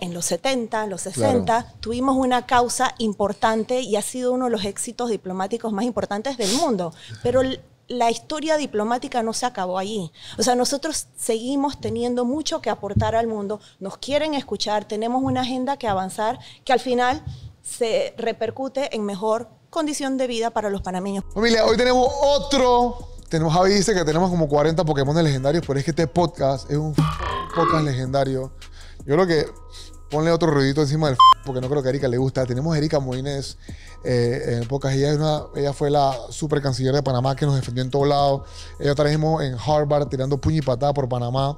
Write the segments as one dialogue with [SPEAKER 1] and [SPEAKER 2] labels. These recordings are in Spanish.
[SPEAKER 1] en los 70, en los 60, tuvimos una causa importante y ha sido uno de los éxitos diplomáticos más importantes del mundo. Pero la historia diplomática no se acabó allí. O sea, nosotros seguimos teniendo mucho que aportar al mundo, nos quieren escuchar, tenemos una agenda que avanzar que al final se repercute en mejor condición de vida para los panameños.
[SPEAKER 2] Familia, hoy tenemos otro. Tenemos, Javi dice que tenemos como 40 Pokémon legendarios, pero es que este podcast es un podcast legendario. Yo creo que ponle otro ruidito encima del porque no creo que a Erika le gusta. Tenemos a Erika Moines eh, en podcast. Ella, ella fue la super canciller de Panamá que nos defendió en todos lados. Ella trajimos en Harvard tirando puño y patada por Panamá.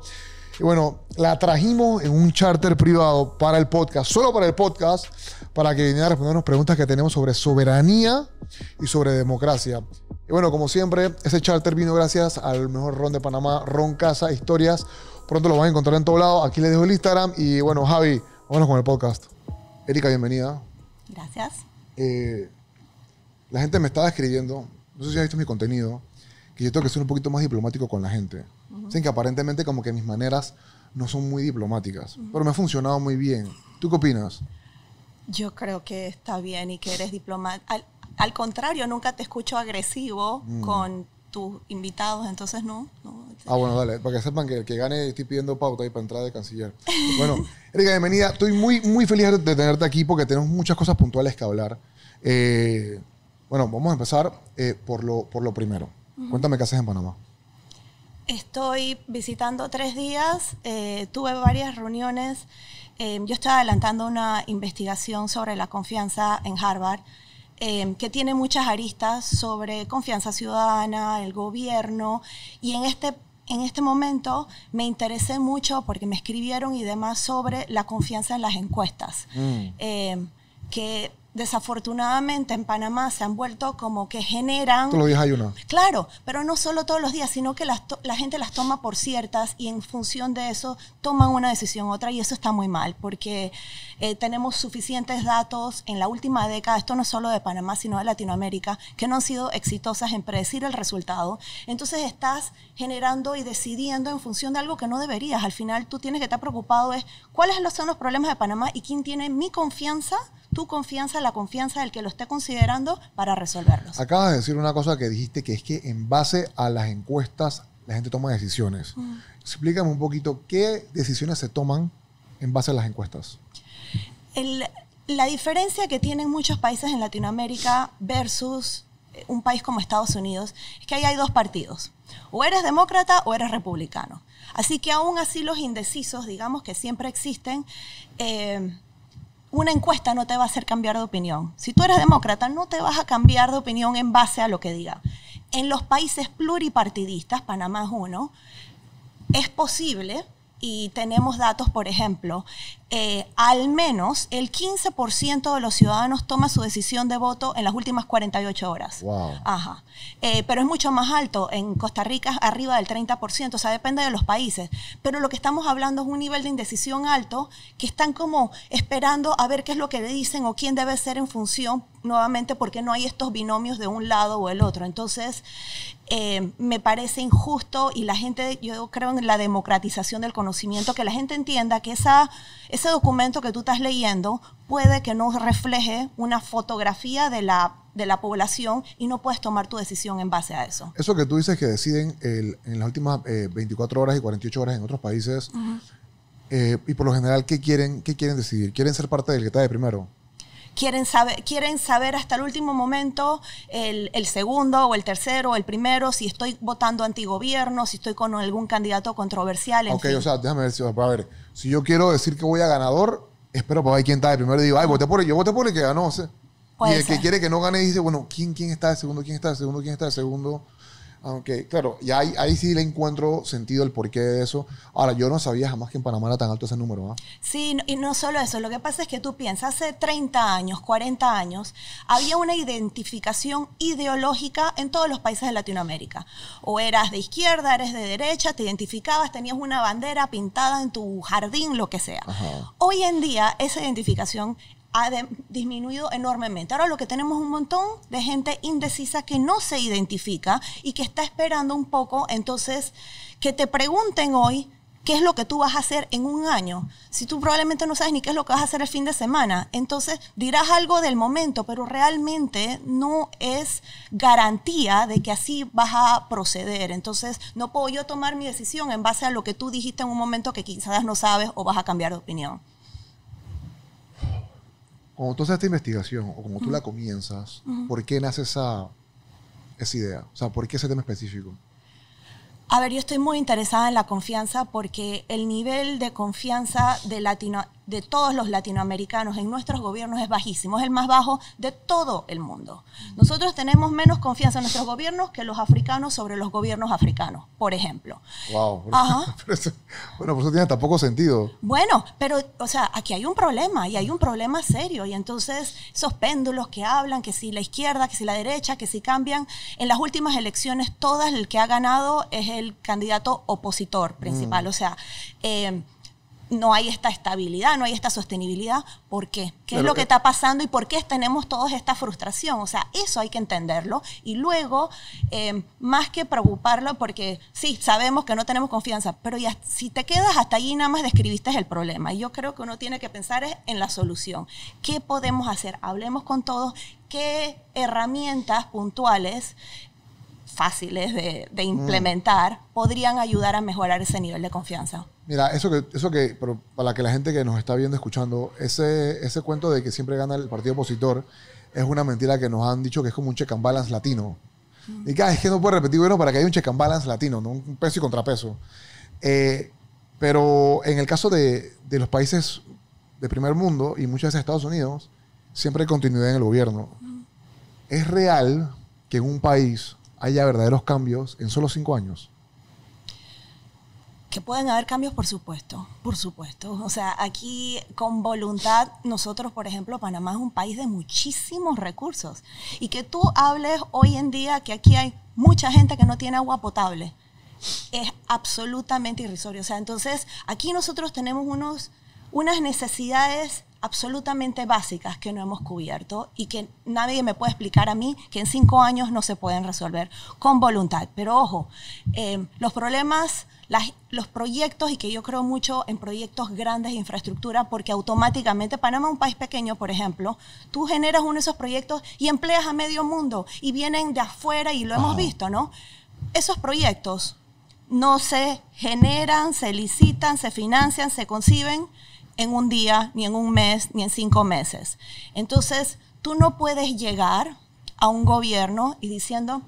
[SPEAKER 2] Y bueno, la trajimos en un charter privado para el podcast, solo para el podcast, para que viniera a respondernos preguntas que tenemos sobre soberanía y sobre democracia. Y bueno, como siempre, ese charter vino gracias al mejor ron de Panamá, Ron Casa Historias. Pronto lo van a encontrar en todo lado. Aquí les dejo el Instagram. Y bueno, Javi, vámonos con el podcast. Erika, bienvenida.
[SPEAKER 1] Gracias.
[SPEAKER 2] Eh, la gente me estaba escribiendo, no sé si has visto mi contenido, que yo tengo que ser un poquito más diplomático con la gente. Dicen que aparentemente como que mis maneras no son muy diplomáticas, pero me ha funcionado muy bien. ¿Tú qué opinas?
[SPEAKER 1] Yo creo que está bien y que eres diplomático. Al, contrario, nunca te escucho agresivo mm. con tus invitados, entonces no.
[SPEAKER 2] ah, bueno, dale, para que sepan que el que gane estoy pidiendo pauta ahí para entrar de canciller. Bueno, Erika, bienvenida. Estoy muy, muy feliz de tenerte aquí porque tenemos muchas cosas puntuales que hablar. Eh, bueno, vamos a empezar eh, por, lo, por lo primero. Cuéntame qué haces en Panamá.
[SPEAKER 1] Estoy visitando tres días, eh, tuve varias reuniones. yo estoy adelantando una investigación sobre la confianza en Harvard. Em, que tiene muchas aristas sobre confianza ciudadana, el gobierno, y en este, en este momento me interesé mucho porque me escribieron y demás sobre la confianza en las encuestas, mm. em, que desafortunadamente en Panamá se han vuelto como que generan...
[SPEAKER 2] Todos los días hay una.
[SPEAKER 1] Claro, pero no solo todos los días, sino que la gente las toma por ciertas y en función de eso toman una decisión otra y eso está muy mal porque eh, tenemos suficientes datos en la última década, esto no es solo de Panamá, sino de Latinoamérica, que no han sido exitosas en predecir el resultado. Entonces estás generando y decidiendo en función de algo que no deberías. Al final tú tienes que estar preocupado es cuáles son los problemas de Panamá y quién tiene mi confianza tu confianza, la confianza del que lo esté considerando para resolverlos.
[SPEAKER 2] Acabas de decir una cosa que dijiste, que es que en base a las encuestas la gente toma decisiones. Explícame un poquito qué decisiones se toman en base a las encuestas.
[SPEAKER 1] la diferencia que tienen muchos países en Latinoamérica versus eh, un país como Estados Unidos es que ahí hay dos partidos. O eres demócrata o eres republicano. Así que aún así los indecisos, digamos que siempre existen, eh, una encuesta no te va a hacer cambiar de opinión. Si tú eres demócrata, no te vas a cambiar de opinión en base a lo que diga. En los países pluripartidistas, Panamá es uno, es posible y tenemos datos, por ejemplo, eh, al menos el 15% de los ciudadanos toma su decisión de voto en las últimas 48 horas.
[SPEAKER 2] Wow.
[SPEAKER 1] Ajá. Eh, pero es mucho más alto. En Costa Rica arriba del 30%, o sea, depende de los países. Pero lo que estamos hablando es un nivel de indecisión alto que están como esperando a ver qué es lo que le dicen o quién debe ser en función nuevamente porque no hay estos binomios de un lado o el otro. Entonces, eh, me parece injusto y la gente, yo creo en la democratización del conocimiento, que la gente entienda que esa, ese documento que tú estás leyendo puede que no refleje una fotografía de la, de la población y no puedes tomar tu decisión en base a eso.
[SPEAKER 2] Eso que tú dices que deciden en las últimas 24 eh, horas y 48 horas en otros países, eh, y por lo general, ¿qué quieren, ¿qué quieren decidir? ¿Quieren ser parte del que está de primero?
[SPEAKER 1] Quieren saber, quieren saber hasta el último momento el, segundo o el tercero o el primero, si estoy votando antigobierno, si estoy con algún candidato controversial.
[SPEAKER 2] ok, o sea, déjame ver si, a ver, si yo quiero decir que voy a ganador, espero para ver quién está de primero y digo, ay, voté por él, yo voté por el que ganó. y el que quiere que no gane dice, bueno, ¿quién, ¿quién está de segundo? ¿Quién está de segundo? ¿Quién está de segundo? Aunque, claro, y ahí, ahí sí le encuentro sentido el porqué de eso. Ahora, yo no sabía jamás que en Panamá era tan alto ese número. ¿ah?
[SPEAKER 1] Sí, y no solo eso. Lo que pasa es que tú piensas, hace 30 años, 40 años, había una identificación ideológica en todos los países de Latinoamérica. O eras de izquierda, eres de derecha, te identificabas, tenías una bandera pintada en tu jardín, lo que sea. Hoy en día, esa identificación ha disminuido enormemente. Ahora lo que tenemos es un montón de gente indecisa que no se identifica y que está esperando un poco, entonces, que te pregunten hoy ¿Qué es lo que tú vas a hacer en un año? Si tú probablemente no sabes ni qué es lo que vas a hacer el fin de semana, entonces dirás algo del momento, pero realmente no es garantía de que así vas a proceder. Entonces, no puedo yo tomar mi decisión en base a lo que tú dijiste en un momento que quizás no sabes o vas a cambiar de opinión.
[SPEAKER 2] Cuando tú haces esta investigación o como tú la comienzas, ¿por qué nace esa, esa idea? O sea, ¿por qué ese tema específico?
[SPEAKER 1] A ver, yo estoy muy interesada en la confianza porque el nivel de confianza de Latino, de todos los latinoamericanos en nuestros gobiernos es bajísimo, es el más bajo de todo el mundo. Nosotros tenemos menos confianza en nuestros gobiernos que los africanos sobre los gobiernos africanos, por ejemplo.
[SPEAKER 2] Wow. bueno, pues eso tiene tampoco sentido.
[SPEAKER 1] Bueno, pero, o sea, aquí hay un problema y hay un problema serio. Y entonces, esos péndulos que hablan, que si la izquierda, que si la derecha, que si cambian, en las últimas elecciones, todas el que ha ganado es el candidato opositor principal. Mm. O sea, eh, no hay esta estabilidad, no hay esta sostenibilidad. ¿Por qué? ¿Qué es lo que está pasando y por qué tenemos toda esta frustración? O sea, eso hay que entenderlo y luego, eh, más que preocuparlo, porque sí, sabemos que no tenemos confianza, pero ya si te quedas hasta allí nada más describiste el problema. Y yo creo que uno tiene que pensar en la solución. ¿Qué podemos hacer? Hablemos con todos. ¿Qué herramientas puntuales fáciles de, de implementar mm. podrían ayudar a mejorar ese nivel de confianza?
[SPEAKER 2] Mira, eso que, eso que, para que la gente que nos está viendo, escuchando, ese, ese cuento de que siempre gana el partido opositor es una mentira que nos han dicho que es como un check and balance latino. Y cada es que no puede repetir, bueno, para que haya un check and balance latino, ¿no? un peso y contrapeso. Eh, pero en el caso de, de, los países de primer mundo y muchas veces Estados Unidos, siempre hay continuidad en el gobierno. ¿Es real que en un país haya verdaderos cambios en solo cinco años?
[SPEAKER 1] Que pueden haber cambios, por supuesto, por supuesto. O sea, aquí con voluntad, nosotros, por ejemplo, Panamá es un país de muchísimos recursos. Y que tú hables hoy en día que aquí hay mucha gente que no tiene agua potable, es absolutamente irrisorio. O sea, entonces, aquí nosotros tenemos unos, unas necesidades absolutamente básicas que no hemos cubierto y que nadie me puede explicar a mí que en cinco años no se pueden resolver con voluntad. Pero ojo, eh, los problemas los proyectos, y que yo creo mucho en proyectos grandes de infraestructura, porque automáticamente Panamá es un país pequeño, por ejemplo, tú generas uno de esos proyectos y empleas a medio mundo y vienen de afuera y lo hemos visto, ¿no? Esos proyectos no se generan, se licitan, se financian, se conciben en un día, ni en un mes, ni en cinco meses. Entonces, tú no puedes llegar a un gobierno y diciendo,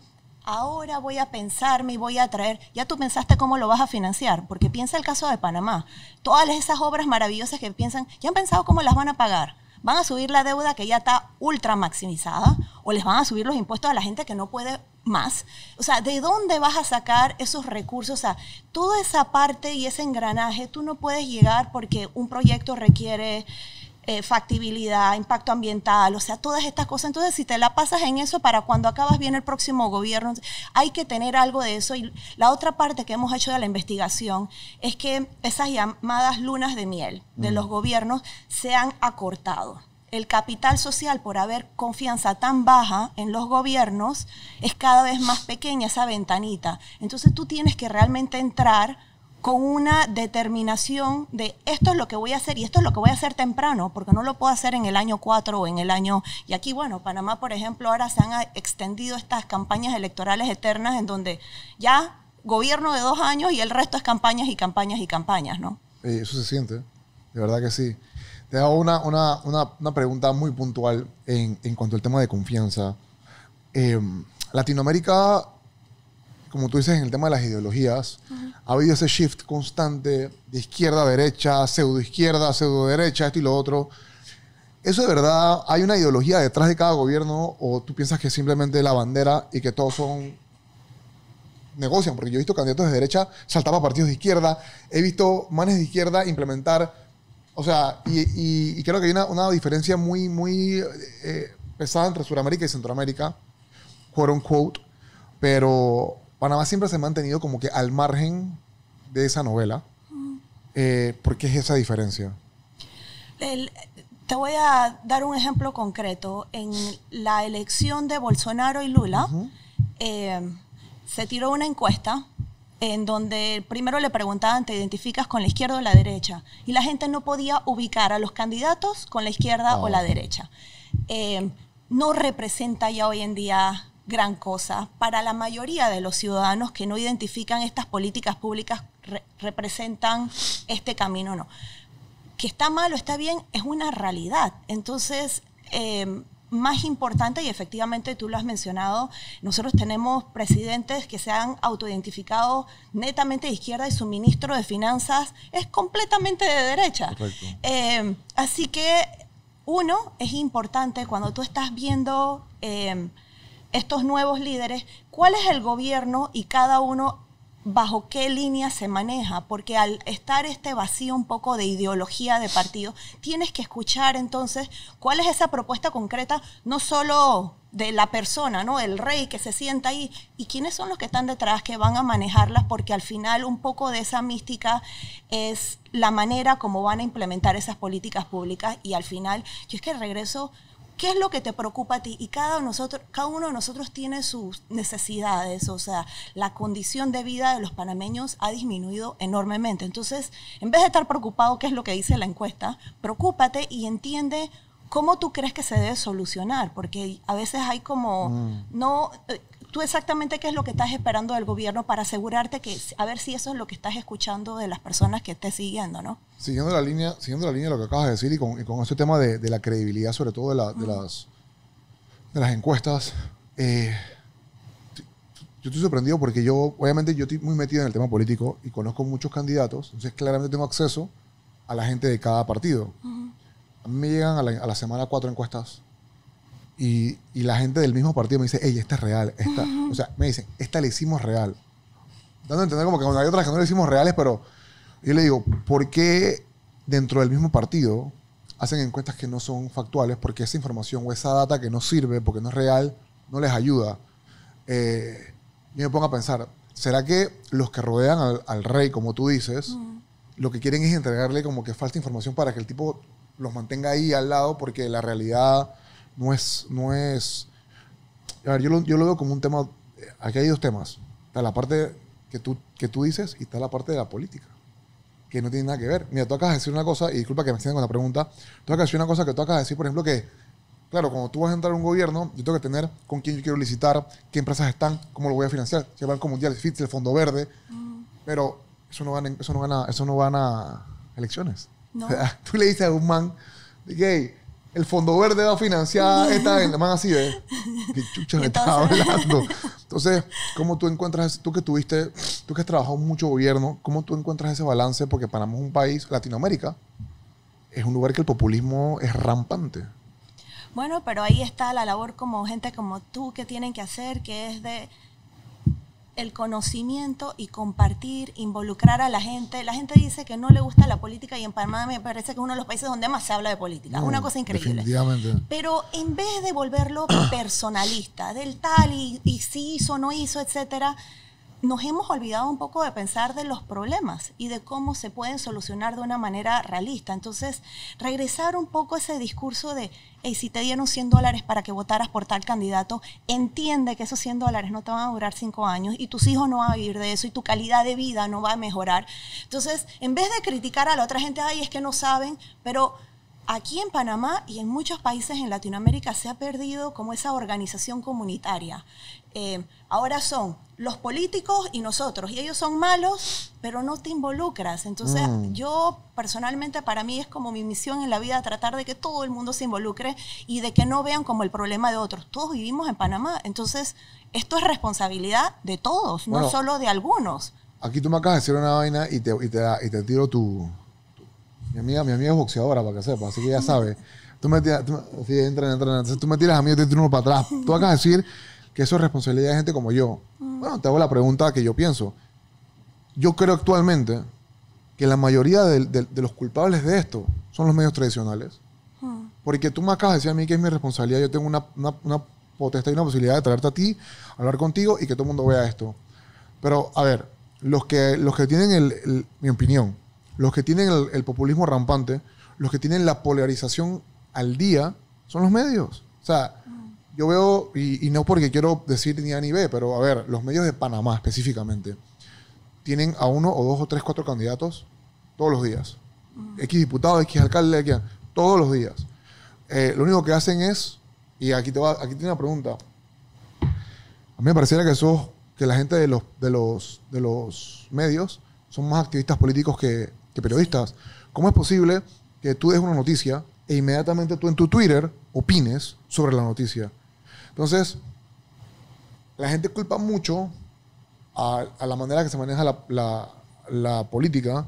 [SPEAKER 1] ahora voy a pensarme y voy a traer, ya tú pensaste cómo lo vas a financiar, porque piensa el caso de Panamá. Todas esas obras maravillosas que piensan, ya han pensado cómo las van a pagar. Van a subir la deuda que ya está ultra maximizada o les van a subir los impuestos a la gente que no puede más. O sea, ¿de dónde vas a sacar esos recursos? O sea, toda esa parte y ese engranaje, tú no puedes llegar porque un proyecto requiere eh, factibilidad, impacto ambiental, o sea, todas estas cosas. Entonces, si te la pasas en eso para cuando acabas bien el próximo gobierno, hay que tener algo de eso. Y la otra parte que hemos hecho de la investigación es que esas llamadas lunas de miel de mm. los gobiernos se han acortado. El capital social, por haber confianza tan baja en los gobiernos, es cada vez más pequeña esa ventanita. Entonces tú tienes que realmente entrar con una determinación de esto es lo que voy a hacer y esto es lo que voy a hacer temprano, porque no lo puedo hacer en el año 4 o en el año... Y aquí, bueno, Panamá, por ejemplo, ahora se han extendido estas campañas electorales eternas en donde ya gobierno de dos años y el resto es campañas y campañas y campañas, ¿no?
[SPEAKER 2] eso se siente, de verdad que sí. Te hago una, una, una, pregunta muy puntual en, en, cuanto al tema de confianza. Eh, Latinoamérica como tú dices, en el tema de las ideologías, ha habido ese shift constante de izquierda a derecha, pseudo izquierda, pseudo derecha, esto y lo otro. ¿Eso de verdad hay una ideología detrás de cada gobierno o tú piensas que es simplemente la bandera y que todos son negocian? Porque yo he visto candidatos de derecha saltar a partidos de izquierda, he visto manes de izquierda implementar, o sea, y, creo que hay una, diferencia muy, muy eh, pesada entre Sudamérica y Centroamérica, quote unquote, pero Panamá siempre se ha mantenido como que al margen de esa novela. Eh, ¿Por qué es esa diferencia?
[SPEAKER 1] te voy a dar un ejemplo concreto. En la elección de Bolsonaro y Lula, eh, se tiró una encuesta en donde primero le preguntaban, ¿te identificas con la izquierda o la derecha? Y la gente no podía ubicar a los candidatos con la izquierda o la
[SPEAKER 2] Ah.
[SPEAKER 1] derecha. Eh, no representa ya hoy en día gran cosa para la mayoría de los ciudadanos que no identifican estas políticas públicas re- representan este camino o no que está mal o está bien es una realidad. Entonces, eh, más importante, y efectivamente tú lo has mencionado, nosotros tenemos presidentes que se han autoidentificado netamente de izquierda y su ministro de finanzas es completamente de derecha. Eh, así que, uno, es importante cuando tú estás viendo eh, estos nuevos líderes, cuál es el gobierno y cada uno bajo qué línea se maneja, porque al estar este vacío un poco de ideología de partido, tienes que escuchar entonces cuál es esa propuesta concreta, no solo de la persona, ¿no? El rey que se sienta ahí, y quiénes son los que están detrás que van a manejarlas, porque al final un poco de esa mística es la manera como van a implementar esas políticas públicas, y al final, yo es que regreso ¿Qué es lo que te preocupa a ti? Y cada, nosotros, cada uno de nosotros tiene sus necesidades, o sea, la condición de vida de los panameños ha disminuido enormemente. Entonces, en vez de estar preocupado, qué es lo que dice la encuesta, preocúpate y entiende cómo tú crees que se debe solucionar, porque a veces hay como, no, eh, tú exactamente qué es lo que estás esperando del gobierno para asegurarte que, a ver si eso es lo que estás escuchando de las personas que estés siguiendo, ¿no?
[SPEAKER 2] Siguiendo la línea, siguiendo la línea de lo que acabas de decir y con, y con ese tema de, de la credibilidad, sobre todo de, la- de las, de las encuestas, eh, yo estoy sorprendido porque yo, obviamente, yo estoy muy metido en el tema político y conozco muchos candidatos, entonces claramente tengo acceso a la gente de cada partido. A mí me llegan a la, a la semana cuatro encuestas y, y la gente del mismo partido me dice, hey, esta es real. Esta, O sea, me dicen, esta la hicimos real. Dando a entender como que cuando hay otras que no le hicimos reales, pero yo le digo, ¿por qué dentro del mismo partido hacen encuestas que no son factuales? Porque esa información o esa data que no sirve, porque no es real, no les ayuda. Eh, yo me pongo a pensar, ¿será que los que rodean al, al rey, como tú dices, lo que quieren es entregarle como que falta información para que el tipo los mantenga ahí al lado? Porque la realidad no es... No es a ver, yo lo, yo lo veo como un tema... Aquí hay dos temas. Está la parte que tú, que tú dices y está la parte de la política que no tiene nada que ver. Mira, tú acabas de decir una cosa, y disculpa que me extienda con la pregunta, tú acabas de decir una cosa que tú acabas de decir, por ejemplo, que, claro, cuando tú vas a entrar a un gobierno, yo tengo que tener con quién yo quiero licitar, qué empresas están, cómo lo voy a financiar, si el Banco Mundial, FIT, el Fondo Verde, pero eso no gana, eso no gana, eso no gana elecciones.
[SPEAKER 1] No.
[SPEAKER 2] O sea, tú le dices a un man, de "Hey, el Fondo Verde va a financiar esta, el man así, ¿ves? ¿Qué chucha me está
[SPEAKER 1] Entonces-
[SPEAKER 2] hablando? Entonces, ¿cómo tú encuentras, tú que tuviste, tú que has trabajado mucho gobierno, cómo tú encuentras ese balance? Porque Panamá es un país, Latinoamérica, es un lugar que el populismo es rampante.
[SPEAKER 1] Bueno, pero ahí está la labor como gente como tú que tienen que hacer, que es de el conocimiento y compartir, involucrar a la gente. La gente dice que no le gusta la política y en Panamá me parece que es uno de los países donde más se habla de política.
[SPEAKER 2] No,
[SPEAKER 1] Una cosa increíble. Pero en vez de volverlo personalista, del tal y, y si hizo, no hizo, etcétera, nos hemos olvidado un poco de pensar de los problemas y de cómo se pueden solucionar de una manera realista. Entonces, regresar un poco a ese discurso de, hey, si te dieron 100 dólares para que votaras por tal candidato, entiende que esos 100 dólares no te van a durar 5 años y tus hijos no van a vivir de eso y tu calidad de vida no va a mejorar. Entonces, en vez de criticar a la otra gente, ay, es que no saben, pero aquí en Panamá y en muchos países en Latinoamérica se ha perdido como esa organización comunitaria. Eh, ahora son los políticos y nosotros, y ellos son malos, pero no te involucras. Entonces,
[SPEAKER 2] Mm.
[SPEAKER 1] yo personalmente, para mí es como mi misión en la vida tratar de que todo el mundo se involucre y de que no vean como el problema de otros. Todos vivimos en Panamá, entonces esto es responsabilidad de todos,
[SPEAKER 2] Bueno.
[SPEAKER 1] no solo de algunos.
[SPEAKER 2] Aquí tú me acabas de decir una vaina y te, y te, y te tiro tu, Mi amiga, mi amiga es boxeadora, para que sepa, así que ya sabe. Tú me tiras, tú sí, entra, entra, entonces tú me tiras a mí, yo te tiro uno para atrás. Tú acabas de decir que eso es responsabilidad de gente como yo. Bueno, te hago la pregunta que yo pienso. Yo creo actualmente que la mayoría de, de- de los culpables de esto son los medios tradicionales. Porque tú me acabas de decir a mí que es mi responsabilidad. Yo tengo una, una, una potestad y una posibilidad de traerte a ti, hablar contigo y que todo el mundo vea esto. Pero, a ver, los que, los que tienen, el, el- mi opinión, los que tienen el, el populismo rampante, los que tienen la polarización al día, son los medios. O sea, yo veo, y, y no porque quiero decir ni A ni B, pero a ver, los medios de Panamá específicamente, tienen a uno o dos o tres, cuatro candidatos todos los días. X diputado, X alcalde, X, todos los días. Eh, lo único que hacen es, y aquí, te va, aquí tiene una pregunta. A mí me pareciera que, eso, que la gente de los, de, los, de los medios son más activistas políticos que, que periodistas. ¿Cómo es posible que tú des una noticia e inmediatamente tú en tu Twitter opines sobre la noticia? Entonces, la gente culpa mucho a, a la manera que se maneja la, la, la política,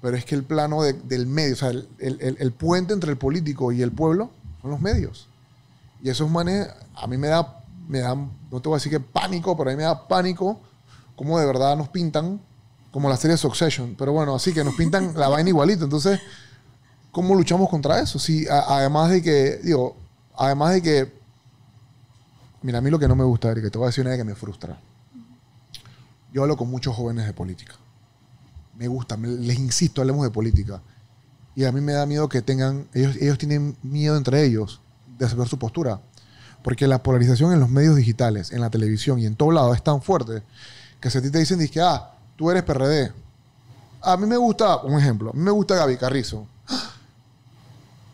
[SPEAKER 2] pero es que el plano de- del medio, o sea, el, el- el puente entre el político y el pueblo son los medios. Y esos manes, a mí me da, me da, no te voy a decir que pánico, pero a mí me da pánico cómo de verdad nos pintan como la serie Succession. Pero bueno, así que nos pintan la vaina igualito. Entonces, ¿cómo luchamos contra eso? Sí, a- además de que, digo, además de que, mira, a mí lo que no me gusta, Erika, te voy a decir una idea que me frustra. Yo hablo con muchos jóvenes de política. Me gusta, les insisto, hablemos de política. Y a mí me da miedo que tengan, ellos, ellos tienen miedo entre ellos de aceptar su postura. Porque la polarización en los medios digitales, en la televisión y en todo lado es tan fuerte que a ti te dicen, que ah, tú eres PRD. A mí me gusta, un ejemplo, a mí me gusta Gaby Carrizo.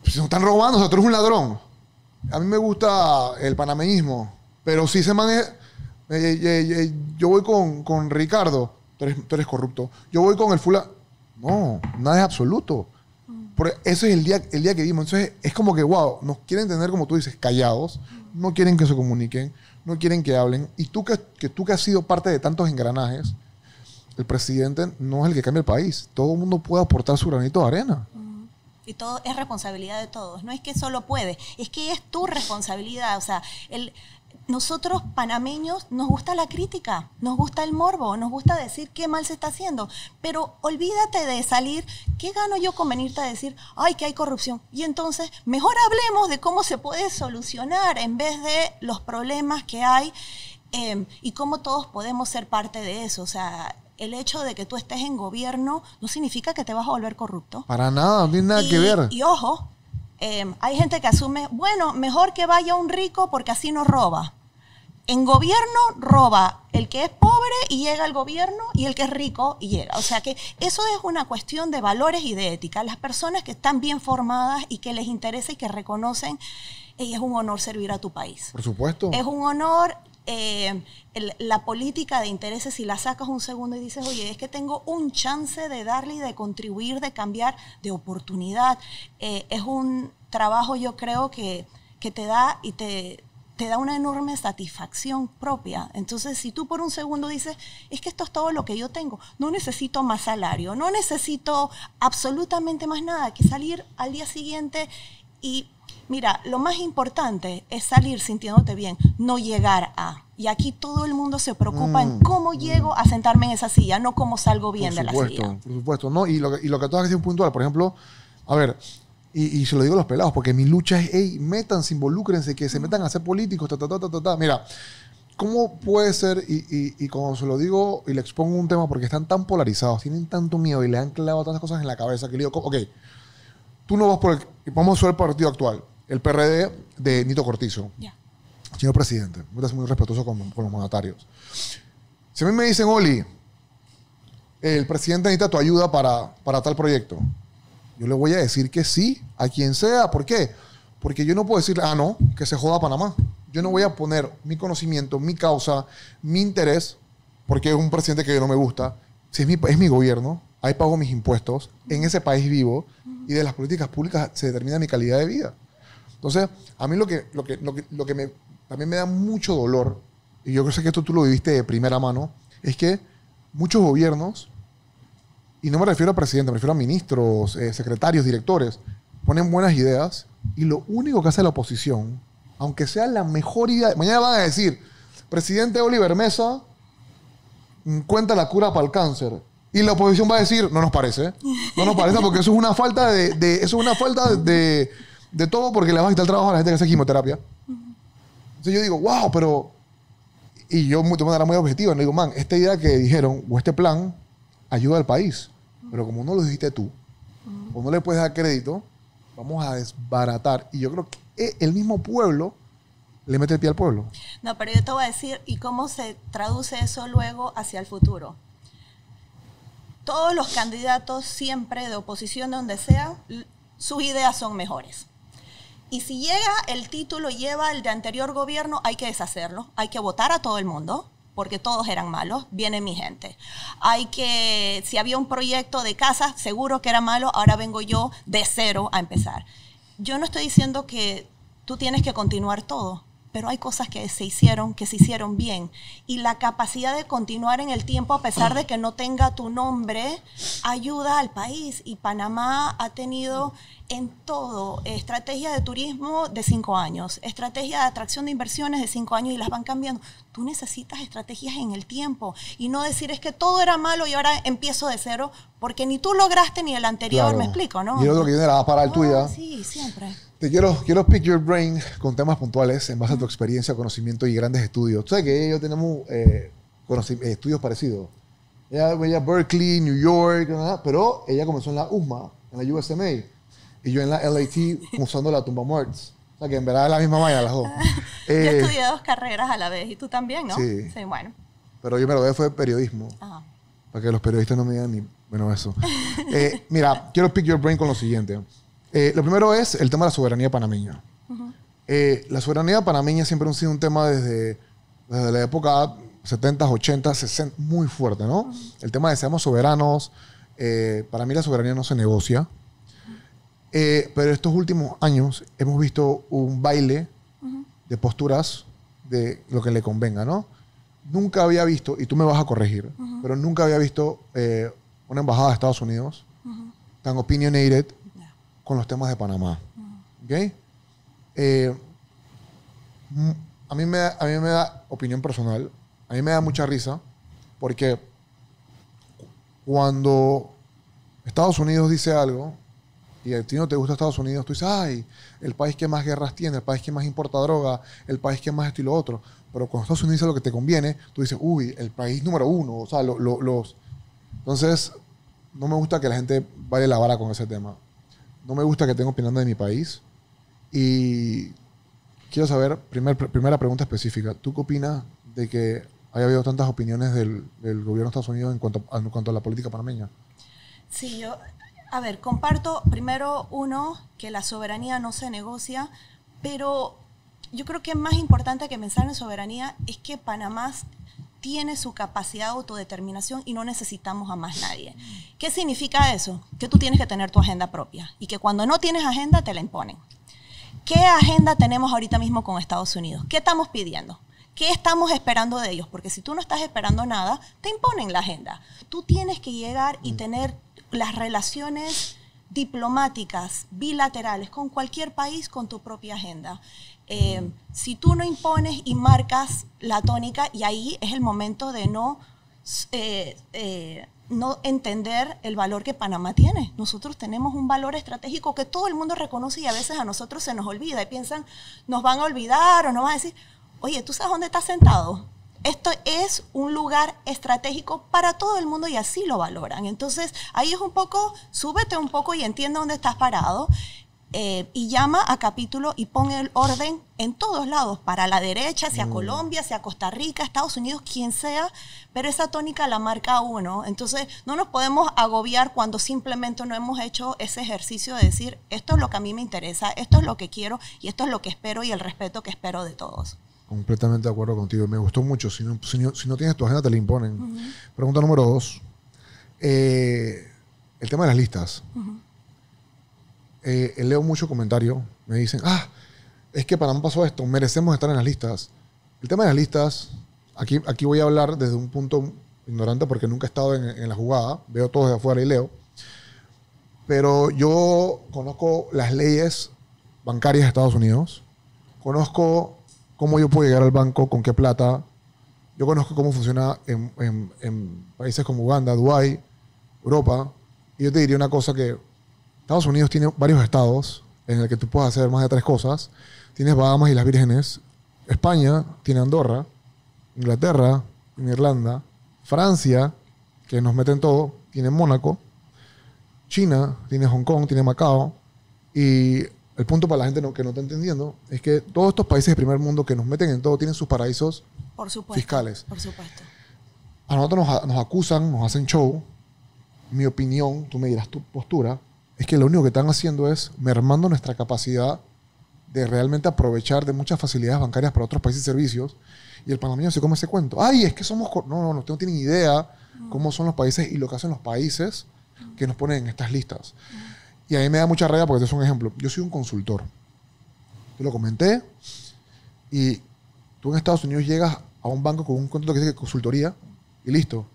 [SPEAKER 2] Pues nos están robando, o sea, tú eres un ladrón. A mí me gusta el panameísmo, pero si se man es, eh, eh, eh, yo voy con, con Ricardo, tú eres, tú eres corrupto. Yo voy con el fula. No, nada es absoluto. Porque ese es el día, el día que vimos. Entonces es como que, wow, nos quieren tener, como tú dices, callados, no quieren que se comuniquen, no quieren que hablen. Y tú que, que tú que has sido parte de tantos engranajes, el presidente no es el que cambia el país. Todo el mundo puede aportar su granito de arena.
[SPEAKER 1] Y todo es responsabilidad de todos. No es que solo puede, es que es tu responsabilidad. O sea, el, nosotros panameños nos gusta la crítica, nos gusta el morbo, nos gusta decir qué mal se está haciendo. Pero olvídate de salir, ¿qué gano yo con venirte a decir, ay, que hay corrupción? Y entonces, mejor hablemos de cómo se puede solucionar en vez de los problemas que hay eh, y cómo todos podemos ser parte de eso. O sea, el hecho de que tú estés en gobierno no significa que te vas a volver corrupto.
[SPEAKER 2] Para nada, no tiene nada
[SPEAKER 1] y,
[SPEAKER 2] que ver.
[SPEAKER 1] Y ojo, eh, hay gente que asume, bueno, mejor que vaya un rico porque así no roba. En gobierno roba el que es pobre y llega al gobierno y el que es rico y llega. O sea que eso es una cuestión de valores y de ética. Las personas que están bien formadas y que les interesa y que reconocen, es un honor servir a tu país.
[SPEAKER 2] Por supuesto.
[SPEAKER 1] Es un honor eh, el- la política de intereses, si la sacas un segundo y dices, oye, es que tengo un chance de darle y de contribuir, de cambiar, de oportunidad. Eh, es un trabajo, yo creo, que, que te da y te, te da una enorme satisfacción propia. Entonces, si tú por un segundo dices, es que esto es todo lo que yo tengo, no necesito más salario, no necesito absolutamente más nada que salir al día siguiente y Mira, lo más importante es salir sintiéndote bien, no llegar a. Y aquí todo el mundo se preocupa en
[SPEAKER 2] Mm,
[SPEAKER 1] cómo llego a sentarme en esa silla, no cómo salgo bien
[SPEAKER 2] por
[SPEAKER 1] de la
[SPEAKER 2] supuesto,
[SPEAKER 1] silla.
[SPEAKER 2] Por supuesto, ¿no? Y lo, que- y lo que tú has decir puntual, por ejemplo, a ver, y, y se lo digo a los pelados, porque mi lucha es, hey, métanse, involúcrense, que se metan a ser políticos, ta, ta, ta, ta, ta, ta. Mira, ¿cómo puede ser, y, y, y cuando se lo digo y le expongo un tema, porque están tan polarizados, tienen tanto miedo y le han clavado tantas cosas en la cabeza, que le digo, ok, tú no vas por el, vamos a el partido actual, el PRD de Nito Cortizo.
[SPEAKER 1] Ya.
[SPEAKER 2] Señor presidente, voy a ser muy respetuoso con, con los mandatarios. Si a mí me dicen, Oli, el presidente necesita tu ayuda para, para tal proyecto, yo le voy a decir que sí, a quien sea. ¿Por qué? Porque yo no puedo decirle, ah, no, que se joda Panamá. Yo no voy a poner mi conocimiento, mi causa, mi interés, porque es un presidente que no me gusta. Si es mi, es mi gobierno, ahí pago mis impuestos, en ese país vivo, y de las políticas públicas se determina mi calidad de vida. Entonces, a mí lo que, lo que, lo que, me, también me da mucho dolor, y yo creo que esto tú lo viviste de primera mano, es que muchos gobiernos, y no me refiero a presidente, me refiero a ministros, eh, secretarios, directores, ponen buenas ideas y lo único que hace la oposición, aunque sea la mejor idea, mañana van a decir, presidente Oliver Mesa mm, cuenta la cura para el cáncer. Y la oposición va a decir, no nos parece, no nos parece porque eso es una falta de, eso es una falta de todo porque le vas a quitar el trabajo a la gente que hace quimioterapia. Entonces yo digo, wow, pero... Y yo de manera muy objetiva, le digo, man, esta idea que dijeron o este plan ayuda al país. Pero como no lo dijiste tú, o no le puedes dar crédito, vamos a desbaratar. Y yo creo que el mismo pueblo le mete el pie al pueblo.
[SPEAKER 1] No, pero yo te voy a decir, ¿y cómo se traduce eso luego hacia el futuro? todos los candidatos siempre de oposición, donde sea, sus ideas son mejores. Y si llega el título, lleva el de anterior gobierno, hay que deshacerlo. Hay que votar a todo el mundo, porque todos eran malos. Viene mi gente. Hay que, si había un proyecto de casa, seguro que era malo, ahora vengo yo de cero a empezar. Yo no estoy diciendo que tú tienes que continuar todo, pero hay cosas que se hicieron, que se hicieron bien. Y la capacidad de continuar en el tiempo, a pesar de que no tenga tu nombre, ayuda al país. Y Panamá ha tenido en todo estrategia de turismo de cinco años, estrategia de atracción de inversiones de cinco años y las van cambiando. Tú necesitas estrategias en el tiempo y no decir es que todo era malo y ahora empiezo de cero, porque ni tú lograste ni el anterior,
[SPEAKER 2] Claro.
[SPEAKER 1] me explico, ¿no?
[SPEAKER 2] Y el otro que viene la va a parar
[SPEAKER 1] No,
[SPEAKER 2] tuya.
[SPEAKER 1] Sí, siempre.
[SPEAKER 2] Te quiero, quiero pick your brain con temas puntuales en base a tu experiencia, conocimiento y grandes estudios. Tú sabes que yo tenemos eh, eh, estudios parecidos. Ella veía Berkeley, New York, pero ella comenzó en la USMA, en la USMA, y yo en la LAT usando la tumba muerts. O sea que en verdad es la misma vaina las dos.
[SPEAKER 1] yo
[SPEAKER 2] Eh,
[SPEAKER 1] estudié dos carreras a la vez y tú también, ¿no?
[SPEAKER 2] Sí.
[SPEAKER 1] bueno.
[SPEAKER 2] pero yo me lo fue periodismo,
[SPEAKER 1] Ajá.
[SPEAKER 2] para que los periodistas no me digan ni, bueno, eso. Eh, mira, quiero pick your brain con lo siguiente. Eh, lo primero es el tema de la soberanía panameña. Eh, la soberanía panameña siempre ha sido un tema desde, desde la época 70, 80, 60, muy fuerte, ¿no? El tema de seamos soberanos, eh, para mí la soberanía no se negocia. Pero estos últimos años hemos visto un baile de posturas de lo que le convenga, ¿no? Nunca había visto, y tú me vas a corregir, pero nunca había visto una embajada de Estados Unidos tan opinionated. Con los temas de Panamá. ¿Ok? Eh, mm, a, mí me da, a mí me da opinión personal, a mí me da mucha risa, porque cuando Estados Unidos dice algo y a ti no te gusta Estados Unidos, tú dices, ay, el país que más guerras tiene, el país que más importa droga, el país que más esto y lo otro. Pero cuando Estados Unidos dice lo que te conviene, tú dices, uy, el país número uno, o sea, lo- lo- los... Entonces, no me gusta que la gente vaya la vara con ese tema. No me gusta que tenga opinión de mi país. Y quiero saber, primer, primera pregunta específica, ¿tú qué opinas de que haya habido tantas opiniones del, del gobierno de Estados Unidos en cuanto, en cuanto a la política panameña?
[SPEAKER 1] Sí, yo, a ver, comparto primero uno, que la soberanía no se negocia, pero yo creo que más importante que pensar en soberanía es que Panamá tiene su capacidad de autodeterminación y no necesitamos a más nadie. ¿Qué significa eso? Que tú tienes que tener tu agenda propia y que cuando no tienes agenda te la imponen. ¿Qué agenda tenemos ahorita mismo con Estados Unidos? ¿Qué estamos pidiendo? ¿Qué estamos esperando de ellos? Porque si tú no estás esperando nada, te imponen la agenda. Tú tienes que llegar y tener las relaciones diplomáticas, bilaterales, con cualquier país con tu propia agenda. Eh, si tú no impones y marcas la tónica, y ahí es el momento de no, eh, eh, no entender el valor que Panamá tiene. Nosotros tenemos un valor estratégico que todo el mundo reconoce y a veces a nosotros se nos olvida y piensan, nos van a olvidar o nos van a decir, oye, ¿tú sabes dónde estás sentado? Esto es un lugar estratégico para todo el mundo y así lo valoran. Entonces, ahí es un poco, súbete un poco y entiende dónde estás parado. Eh, y llama a capítulo y pon el orden en todos lados, para la derecha, sea Colombia, sea Costa Rica, Estados Unidos, quien sea, pero esa tónica la marca uno. Entonces, no nos podemos agobiar cuando simplemente no hemos hecho ese ejercicio de decir, esto es lo que a mí me interesa, esto es lo que quiero y esto es lo que espero y el respeto que espero de todos.
[SPEAKER 2] Completamente de acuerdo contigo. Me gustó mucho. Si no, si no, si no tienes tu agenda, te la imponen. Pregunta número dos. Eh, el tema de las listas. Eh, leo muchos comentarios. Me dicen, ah, es que Panamá pasó esto. Merecemos estar en las listas. El tema de las listas, aquí, aquí voy a hablar desde un punto ignorante porque nunca he estado en, en la jugada. Veo todo desde afuera y leo. Pero yo conozco las leyes bancarias de Estados Unidos. Conozco cómo yo puedo llegar al banco, con qué plata. Yo conozco cómo funciona en, en- en países como Uganda, Dubái, Europa. Y yo te diría una cosa que Estados Unidos tiene varios estados en el que tú puedes hacer más de tres cosas. Tienes Bahamas y las Vírgenes. España tiene Andorra. Inglaterra tiene Irlanda. Francia, que nos meten todo, tiene Mónaco. China tiene Hong Kong, tiene Macao. Y el punto para la gente no- que no está entendiendo es que todos estos países de primer mundo que nos meten en todo tienen sus paraísos
[SPEAKER 1] Por supuesto.
[SPEAKER 2] Fiscales.
[SPEAKER 1] Por supuesto.
[SPEAKER 2] a nosotros nos, nos acusan, nos hacen show mi opinión, tú me dirás tu postura, es que lo único que están haciendo es mermando nuestra capacidad de realmente aprovechar de muchas facilidades bancarias para otros países y servicios. Y el panameño se come ese cuento. Ay, es que somos... No, no, no, no tienen idea cómo son los países y lo que hacen los países que nos ponen en estas listas. Y a mí me da mucha rabia porque este es un ejemplo. Yo soy un consultor. Yo lo comenté y tú en Estados Unidos llegas a un banco con un contrato que dice consultoría y listo.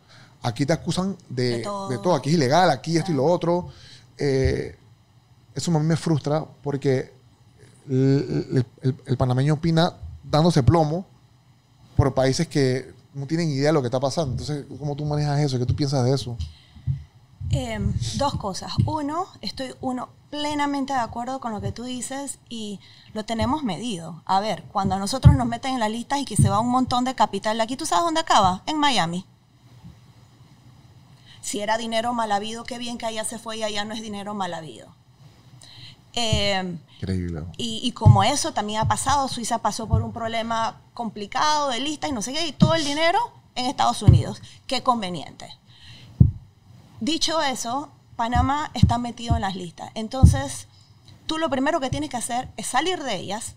[SPEAKER 2] Aquí te acusan de, de, todo. Aquí es ilegal, aquí esto y lo otro. Eh, eso a mí me frustra porque el, el, panameño opina dándose plomo por países que no tienen idea de lo que está pasando. Entonces, ¿cómo tú manejas eso? ¿Qué tú piensas de eso?
[SPEAKER 1] Em, dos cosas. Uno, estoy uno plenamente de acuerdo con lo que tú dices y lo tenemos medido. A ver, cuando a nosotros nos meten en la lista y que se va un montón de capital aquí, ¿tú sabes dónde acaba? En Miami. Si era dinero mal habido, qué bien que allá se fue y allá no es dinero mal habido.
[SPEAKER 2] Em, Increíble.
[SPEAKER 1] Y, y, como eso también ha pasado, Suiza pasó por un problema complicado de lista y no sé qué, y todo el dinero en Estados Unidos. Qué conveniente. Dicho eso, Panamá está metido en las listas. Entonces, tú lo primero que tienes que hacer es salir de ellas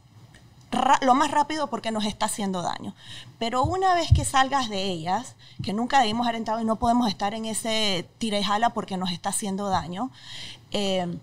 [SPEAKER 1] lo más rápido porque nos está haciendo daño. Pero una vez que salgas de ellas, que nunca debimos haber entrado y no podemos estar en ese tira y jala porque nos está haciendo daño, eh,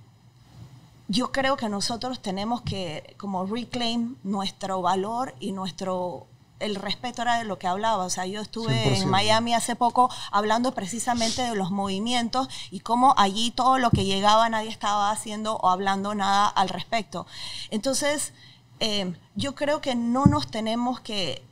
[SPEAKER 1] yo creo que nosotros tenemos que como reclaim nuestro valor y nuestro el respeto era de lo que hablaba. O sea, yo estuve en Miami hace poco hablando precisamente de los movimientos y cómo allí todo lo que llegaba nadie estaba haciendo o hablando nada al respecto. Entonces, eh, yo creo que no nos tenemos que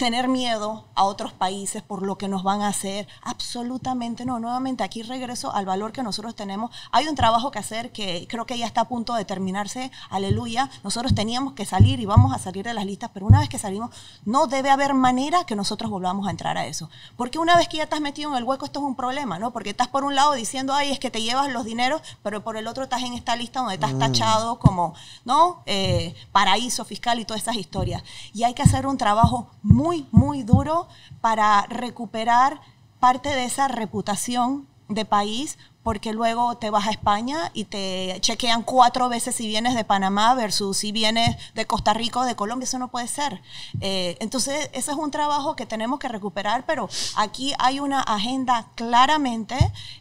[SPEAKER 1] tener miedo a otros países por lo que nos van a hacer. Absolutamente no. Nuevamente, aquí regreso al valor que nosotros tenemos. Hay un trabajo que hacer que creo que ya está a punto de terminarse. Aleluya. Nosotros teníamos que salir y vamos a salir de las listas, pero una vez que salimos, no debe haber manera que nosotros volvamos a entrar a eso. Porque una vez que ya estás metido en el hueco, esto es un problema, ¿no? Porque estás por un lado diciendo, ay, es que te llevas los dineros, pero por el otro estás en esta lista donde estás mm. tachado como, ¿no? Eh, paraíso fiscal y todas esas historias. Y hay que hacer un trabajo muy muy, muy duro para recuperar parte de esa reputación de país, porque luego te vas a España y te chequean cuatro veces si vienes de Panamá versus si vienes de Costa Rica o de Colombia. Eso no puede ser. Eh, entonces, ese es un trabajo que tenemos que recuperar, pero aquí hay una agenda claramente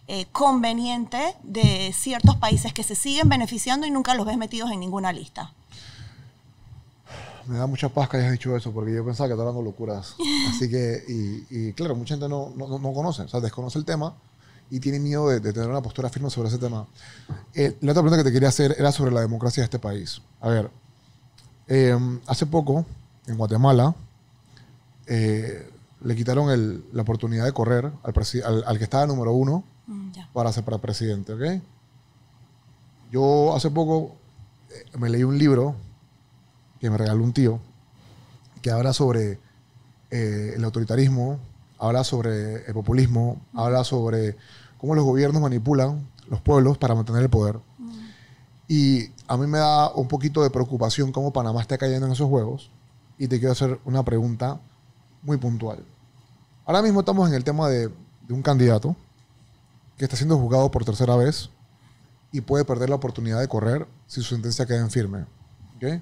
[SPEAKER 1] eh, conveniente de ciertos países que se siguen beneficiando y nunca los ves metidos en ninguna lista
[SPEAKER 2] me da mucha paz que hayas dicho eso, porque yo pensaba que estaba hablando locuras. Así que, y, claro, mucha gente no, no, no, conoce, o sea, desconoce el tema y tiene miedo de, tener una postura firme sobre ese tema. Eh, la otra pregunta que te quería hacer era sobre la democracia de este país. A ver, em, hace poco, en Guatemala, eh, le quitaron el, la oportunidad de correr al, al, que estaba número uno mm, para ser para presidente, ¿ok? Yo hace poco eh, me leí un libro que me regaló un tío, que habla sobre eh, el autoritarismo, habla sobre el populismo, habla sobre cómo los gobiernos manipulan los pueblos para mantener el poder. Y a mí me da un poquito de preocupación cómo Panamá está cayendo en esos juegos. Y te quiero hacer una pregunta muy puntual. Ahora mismo estamos en el tema de, de un candidato que está siendo juzgado por tercera vez y puede perder la oportunidad de correr si su sentencia queda en firme. ¿Okay?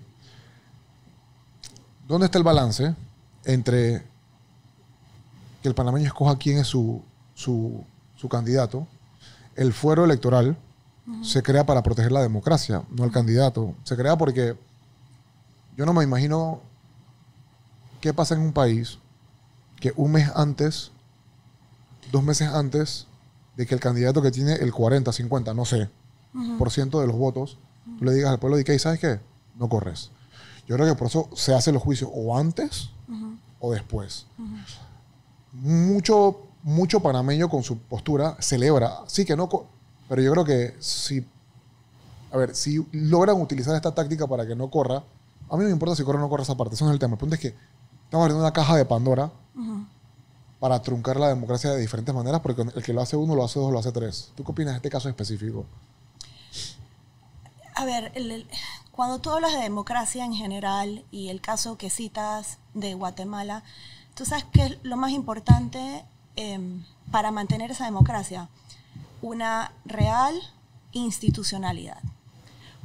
[SPEAKER 2] ¿Dónde está el balance entre que el panameño escoja quién es su, su, candidato? El fuero electoral se crea para proteger la democracia, no el candidato. Se crea porque yo no me imagino qué pasa en un país que un mes antes, dos meses antes de que el candidato que tiene el 40, 50, no sé, por ciento de los votos, tú le digas al pueblo de que, ¿sabes qué? No corres. Yo creo que por eso se hacen los juicios o antes o después. Mucho, mucho panameño con su postura celebra, sí que no, pero yo creo que si, a ver, si logran utilizar esta táctica para que no corra, a mí no me importa si corre o no corre esa parte, eso no es el tema. El punto es que estamos abriendo una caja de Pandora para truncar la democracia de diferentes maneras, porque el que lo hace uno, lo hace dos, lo hace tres. ¿Tú qué opinas de este caso específico?
[SPEAKER 1] A ver, el, cuando tú hablas de democracia en general y el caso que citas de Guatemala, tú sabes que es lo más importante em, para mantener esa democracia. una real institucionalidad.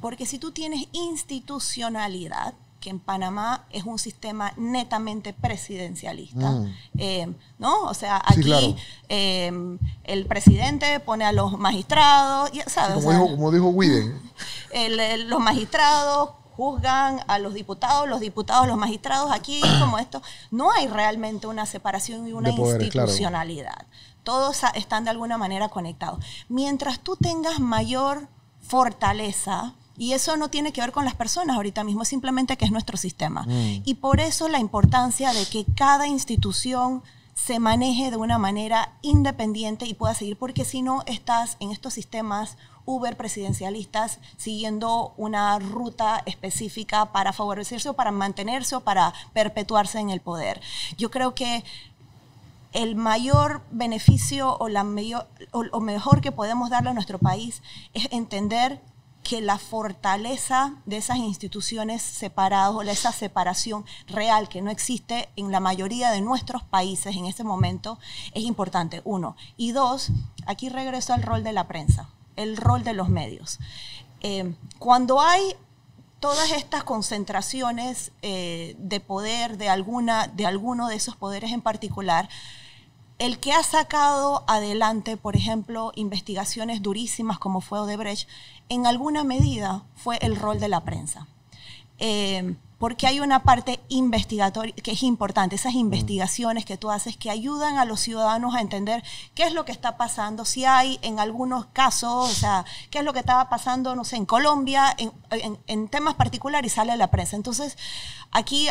[SPEAKER 1] Porque si tú tienes institucionalidad, que en Panamá es un sistema netamente presidencialista,
[SPEAKER 2] Mm.
[SPEAKER 1] eh, ¿no? O sea,
[SPEAKER 2] Sí,
[SPEAKER 1] aquí
[SPEAKER 2] claro.
[SPEAKER 1] eh, el presidente pone a los magistrados, ¿sabes?
[SPEAKER 2] Como
[SPEAKER 1] sea,
[SPEAKER 2] dijo, como dijo Widen,
[SPEAKER 1] el- el- los magistrados juzgan a los diputados, los diputados, los magistrados, aquí como esto, no hay realmente una separación y una
[SPEAKER 2] claro.
[SPEAKER 1] institucionalidad. Todos están de alguna manera conectados. Mientras tú tengas mayor fortaleza, y eso no tiene que ver con las personas ahorita mismo, simplemente que es nuestro sistema.
[SPEAKER 2] Mm.
[SPEAKER 1] Y por eso la importancia de que cada institución se maneje de una manera independiente y pueda seguir, porque si no estás en estos sistemas uber presidencialistas siguiendo una ruta específica para favorecerse o para mantenerse o para perpetuarse en el poder. Yo creo que el mayor beneficio o, la mayor, o lo mejor que podemos darle a nuestro país es entender que la fortaleza de esas instituciones separadas o esa separación real que no existe en la mayoría de nuestros países en este momento es importante, uno. Y dos, aquí regreso al rol de la prensa, el rol de los medios. Eh, cuando hay todas estas concentraciones eh, de poder de, alguna, de alguno de esos poderes en particular, el que ha sacado adelante, por ejemplo, investigaciones durísimas como fue Odebrecht, en alguna medida fue el rol de la prensa. Eh, porque hay una parte investigatoria que es importante, esas investigaciones que tú haces que ayudan a los ciudadanos a entender qué es lo que está pasando, si hay en algunos casos, o sea, qué es lo que estaba pasando, no sé, en Colombia, en, en- en temas particulares y sale la prensa. Entonces, aquí,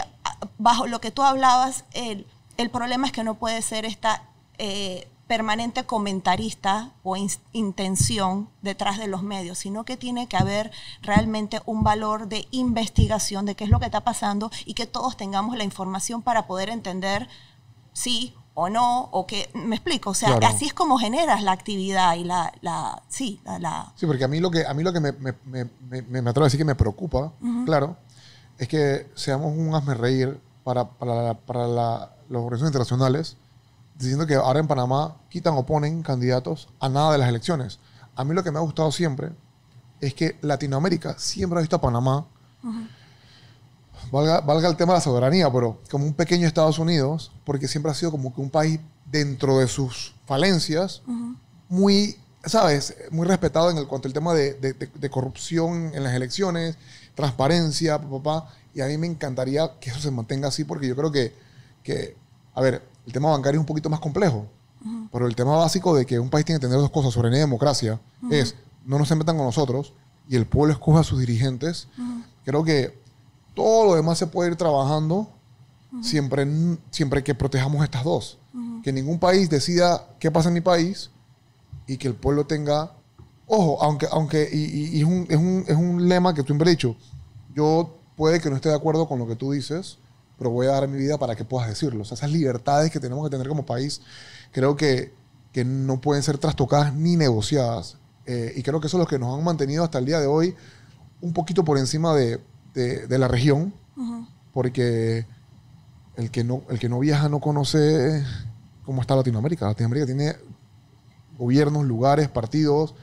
[SPEAKER 1] bajo lo que tú hablabas, el, el problema es que no puede ser esta eh, permanente comentarista o intención detrás de los medios, sino que tiene que haber realmente un valor de investigación de qué es lo que está pasando y que todos tengamos la información para poder entender sí o no, o que, me explico, o sea,
[SPEAKER 2] Claro.
[SPEAKER 1] así es como generas la actividad y la, la sí, la, la-
[SPEAKER 2] Sí, porque a mí lo que, a mí lo que me, me, me, me- atrevo a decir que me preocupa, claro, es que seamos un hazme reír para, para, la- para la- los organismos internacionales, diciendo que ahora en Panamá quitan o ponen candidatos a nada de las elecciones. A mí lo que me ha gustado siempre es que Latinoamérica siempre ha visto a Panamá, valga, valga el tema de la soberanía, pero como un pequeño Estados Unidos, porque siempre ha sido como que un país dentro de sus falencias, muy, ¿sabes? Muy respetado en el cuanto al tema de, de- de- de corrupción en las elecciones, transparencia, papá. Y a mí me encantaría que eso se mantenga así porque yo creo que, que a ver, el tema bancario es un poquito más complejo, pero el tema básico de que un país tiene que tener dos cosas, soberanía y democracia, es no nos metan con nosotros y el pueblo escoge a sus dirigentes. Creo que todo lo demás se puede ir trabajando siempre, siempre que protejamos estas dos. Que ningún país decida qué pasa en mi país y que el pueblo tenga... Ojo, aunque, aunque y, es, un, es, un, es un lema que tú siempre has dicho, yo puede que no esté de acuerdo con lo que tú dices, pero voy a dar mi vida para que puedas decirlo. O sea, esas libertades que tenemos que tener como país, creo que, que no pueden ser trastocadas ni negociadas. Eh, y creo que eso es lo que nos han mantenido hasta el día de hoy un poquito por encima de, de- de la región, porque el que, no, el que no viaja no conoce cómo está Latinoamérica. Latinoamérica tiene gobiernos, lugares, partidos,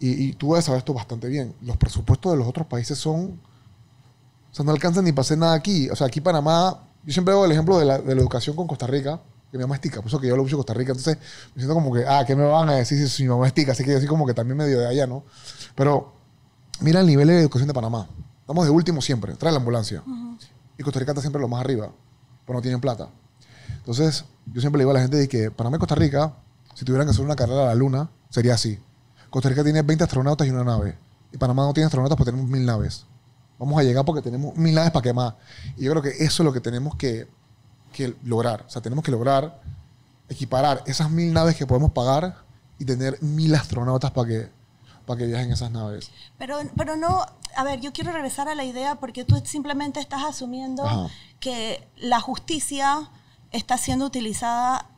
[SPEAKER 2] y, y tú saber esto bastante bien. Los presupuestos de los otros países son... O sea, no alcanzan ni para hacer nada aquí. O sea, aquí Panamá... Yo siempre hago el ejemplo de la, de la educación con Costa Rica, que mi mamá es tica, por eso que yo hablo mucho de Costa Rica. Entonces, me siento como que, ah, ¿qué me van a decir si mi mamá es tica? Así que yo soy como que también medio de allá, ¿no? Pero mira el nivel de educación de Panamá. Estamos de último siempre. Trae la ambulancia. Y Costa Rica está siempre lo más arriba, pero no tienen plata. Entonces, yo siempre le digo a la gente de que Panamá y Costa Rica, si tuvieran que hacer una carrera a la luna, sería así. Costa Rica tiene 20 astronautas y una nave. Y Panamá no tiene astronautas, pero tenemos mil naves. Vamos a llegar porque tenemos mil naves para quemar. Y yo creo que eso es lo que tenemos que, que lograr. O sea, tenemos que lograr equiparar esas mil naves que podemos pagar y tener mil astronautas para que, para que viajen esas naves.
[SPEAKER 1] Pero, pero no, a ver, yo quiero regresar a la idea porque tú simplemente estás asumiendo
[SPEAKER 2] Ajá.
[SPEAKER 1] que la justicia está siendo utilizada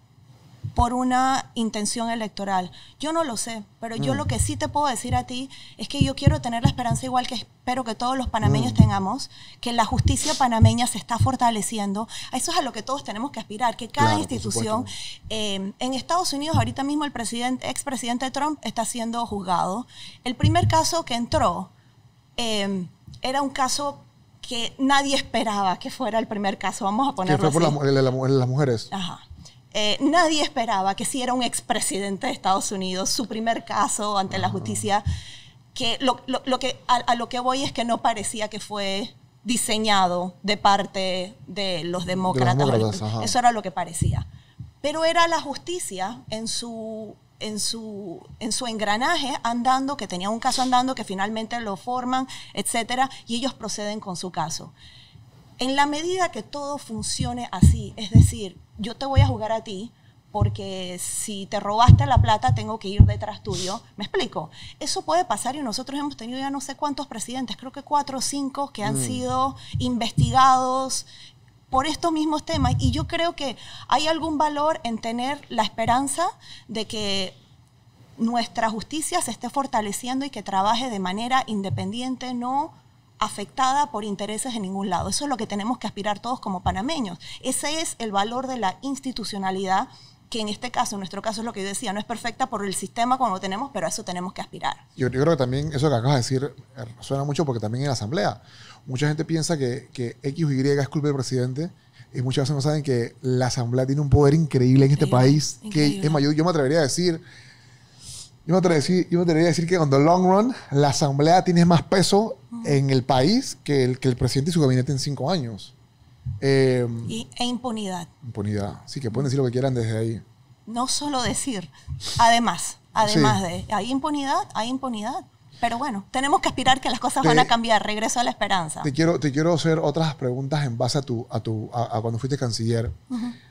[SPEAKER 1] por una intención electoral. Yo no lo sé, pero yo
[SPEAKER 2] Mm.
[SPEAKER 1] lo que sí te puedo decir a ti es que yo quiero tener la esperanza igual que espero que todos los panameños
[SPEAKER 2] Mm.
[SPEAKER 1] tengamos, que la justicia panameña se está fortaleciendo. A eso es a lo que todos tenemos que aspirar, que cada
[SPEAKER 2] Claro,
[SPEAKER 1] institución, eh, en Estados Unidos ahorita mismo el presidente, expresidente Trump está siendo juzgado. El primer caso que entró eh, era un caso que nadie esperaba que fuera el primer caso, vamos a
[SPEAKER 2] Que
[SPEAKER 1] ponerlo
[SPEAKER 2] fue por
[SPEAKER 1] así.
[SPEAKER 2] la el de las mujeres.
[SPEAKER 1] Ajá. Eh, nadie esperaba que si era un expresidente de Estados Unidos, su primer caso ante la justicia, que lo, lo- lo que a, a lo que voy es que no parecía que fue diseñado de parte de los demócratas.
[SPEAKER 2] demócratas, ajá.
[SPEAKER 1] Eso era lo que parecía. Pero era la justicia en su, en su, en su engranaje andando, que tenía un caso andando, que finalmente lo forman, etcétera, y ellos proceden con su caso. En la medida que todo funcione así, es decir, yo te voy a jugar a ti porque si te robaste la plata tengo que ir detrás tuyo. ¿Me explico? Eso puede pasar y nosotros hemos tenido ya no sé cuántos presidentes, creo que cuatro o cinco que han sido investigados por estos mismos temas y yo creo que hay algún valor en tener la esperanza de que nuestra justicia se esté fortaleciendo y que trabaje de manera independiente, no afectada por intereses en ningún lado. Eso es lo que tenemos que aspirar todos como panameños. Ese es el valor de la institucionalidad, que en este caso, en nuestro caso es lo que yo decía, no es perfecta por el sistema como lo tenemos, pero a eso tenemos que aspirar.
[SPEAKER 2] Yo, yo creo que también eso que acabas de decir eh, suena mucho porque también en la asamblea mucha gente piensa que, que X o Y es culpa del presidente y muchas veces no saben que la asamblea tiene un poder increíble en este
[SPEAKER 1] Increíble,
[SPEAKER 2] país que
[SPEAKER 1] increíble.
[SPEAKER 2] es más, yo, yo me atrevería a decir yo me, atrevería a decir yo me atrevería a decir que en the long run la asamblea tiene más peso en el país que el, que el presidente y su gabinete en cinco años Eh,
[SPEAKER 1] Y, e impunidad.
[SPEAKER 2] impunidad sí que pueden decir lo que quieran desde ahí
[SPEAKER 1] No solo decir, además, además de, hay impunidad, hay impunidad. Pero bueno, tenemos que aspirar que las cosas
[SPEAKER 2] Te-
[SPEAKER 1] van a cambiar. Regreso a la esperanza.
[SPEAKER 2] Te quiero, te quiero hacer otras preguntas en base a, tu, a, tu, a, a cuando fuiste canciller.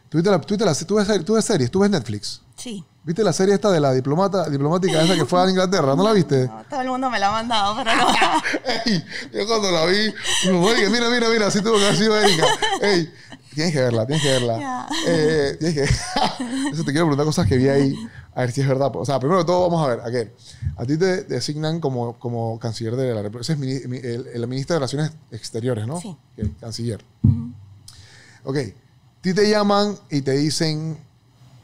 [SPEAKER 2] ¿Tú, viste la, tú, viste la- tú ves, tú ves series? ¿Tú ves Netflix?
[SPEAKER 1] Sí.
[SPEAKER 2] ¿Viste la serie esta de la diplomata, diplomática esa que fue a Inglaterra? ¿No la viste?
[SPEAKER 1] No, todo el mundo me la ha mandado, pero no.
[SPEAKER 2] Ey, yo cuando la vi, mamá dije, mira, mira, mira, así tuvo que haber sido Erika. Ey, tienes que verla, tienes que verla.
[SPEAKER 1] Ya.
[SPEAKER 2] Eh, tienes que... Eso te quiero preguntar cosas que vi ahí, a ver si es verdad. O sea, primero de todo, vamos a ver, aquel. A ti te designan como, como canciller de la República. Ese es mi- el, el ministro de Relaciones Exteriores, ¿no?
[SPEAKER 1] Sí.
[SPEAKER 2] Canciller. Ok. A ti te llaman y te dicen,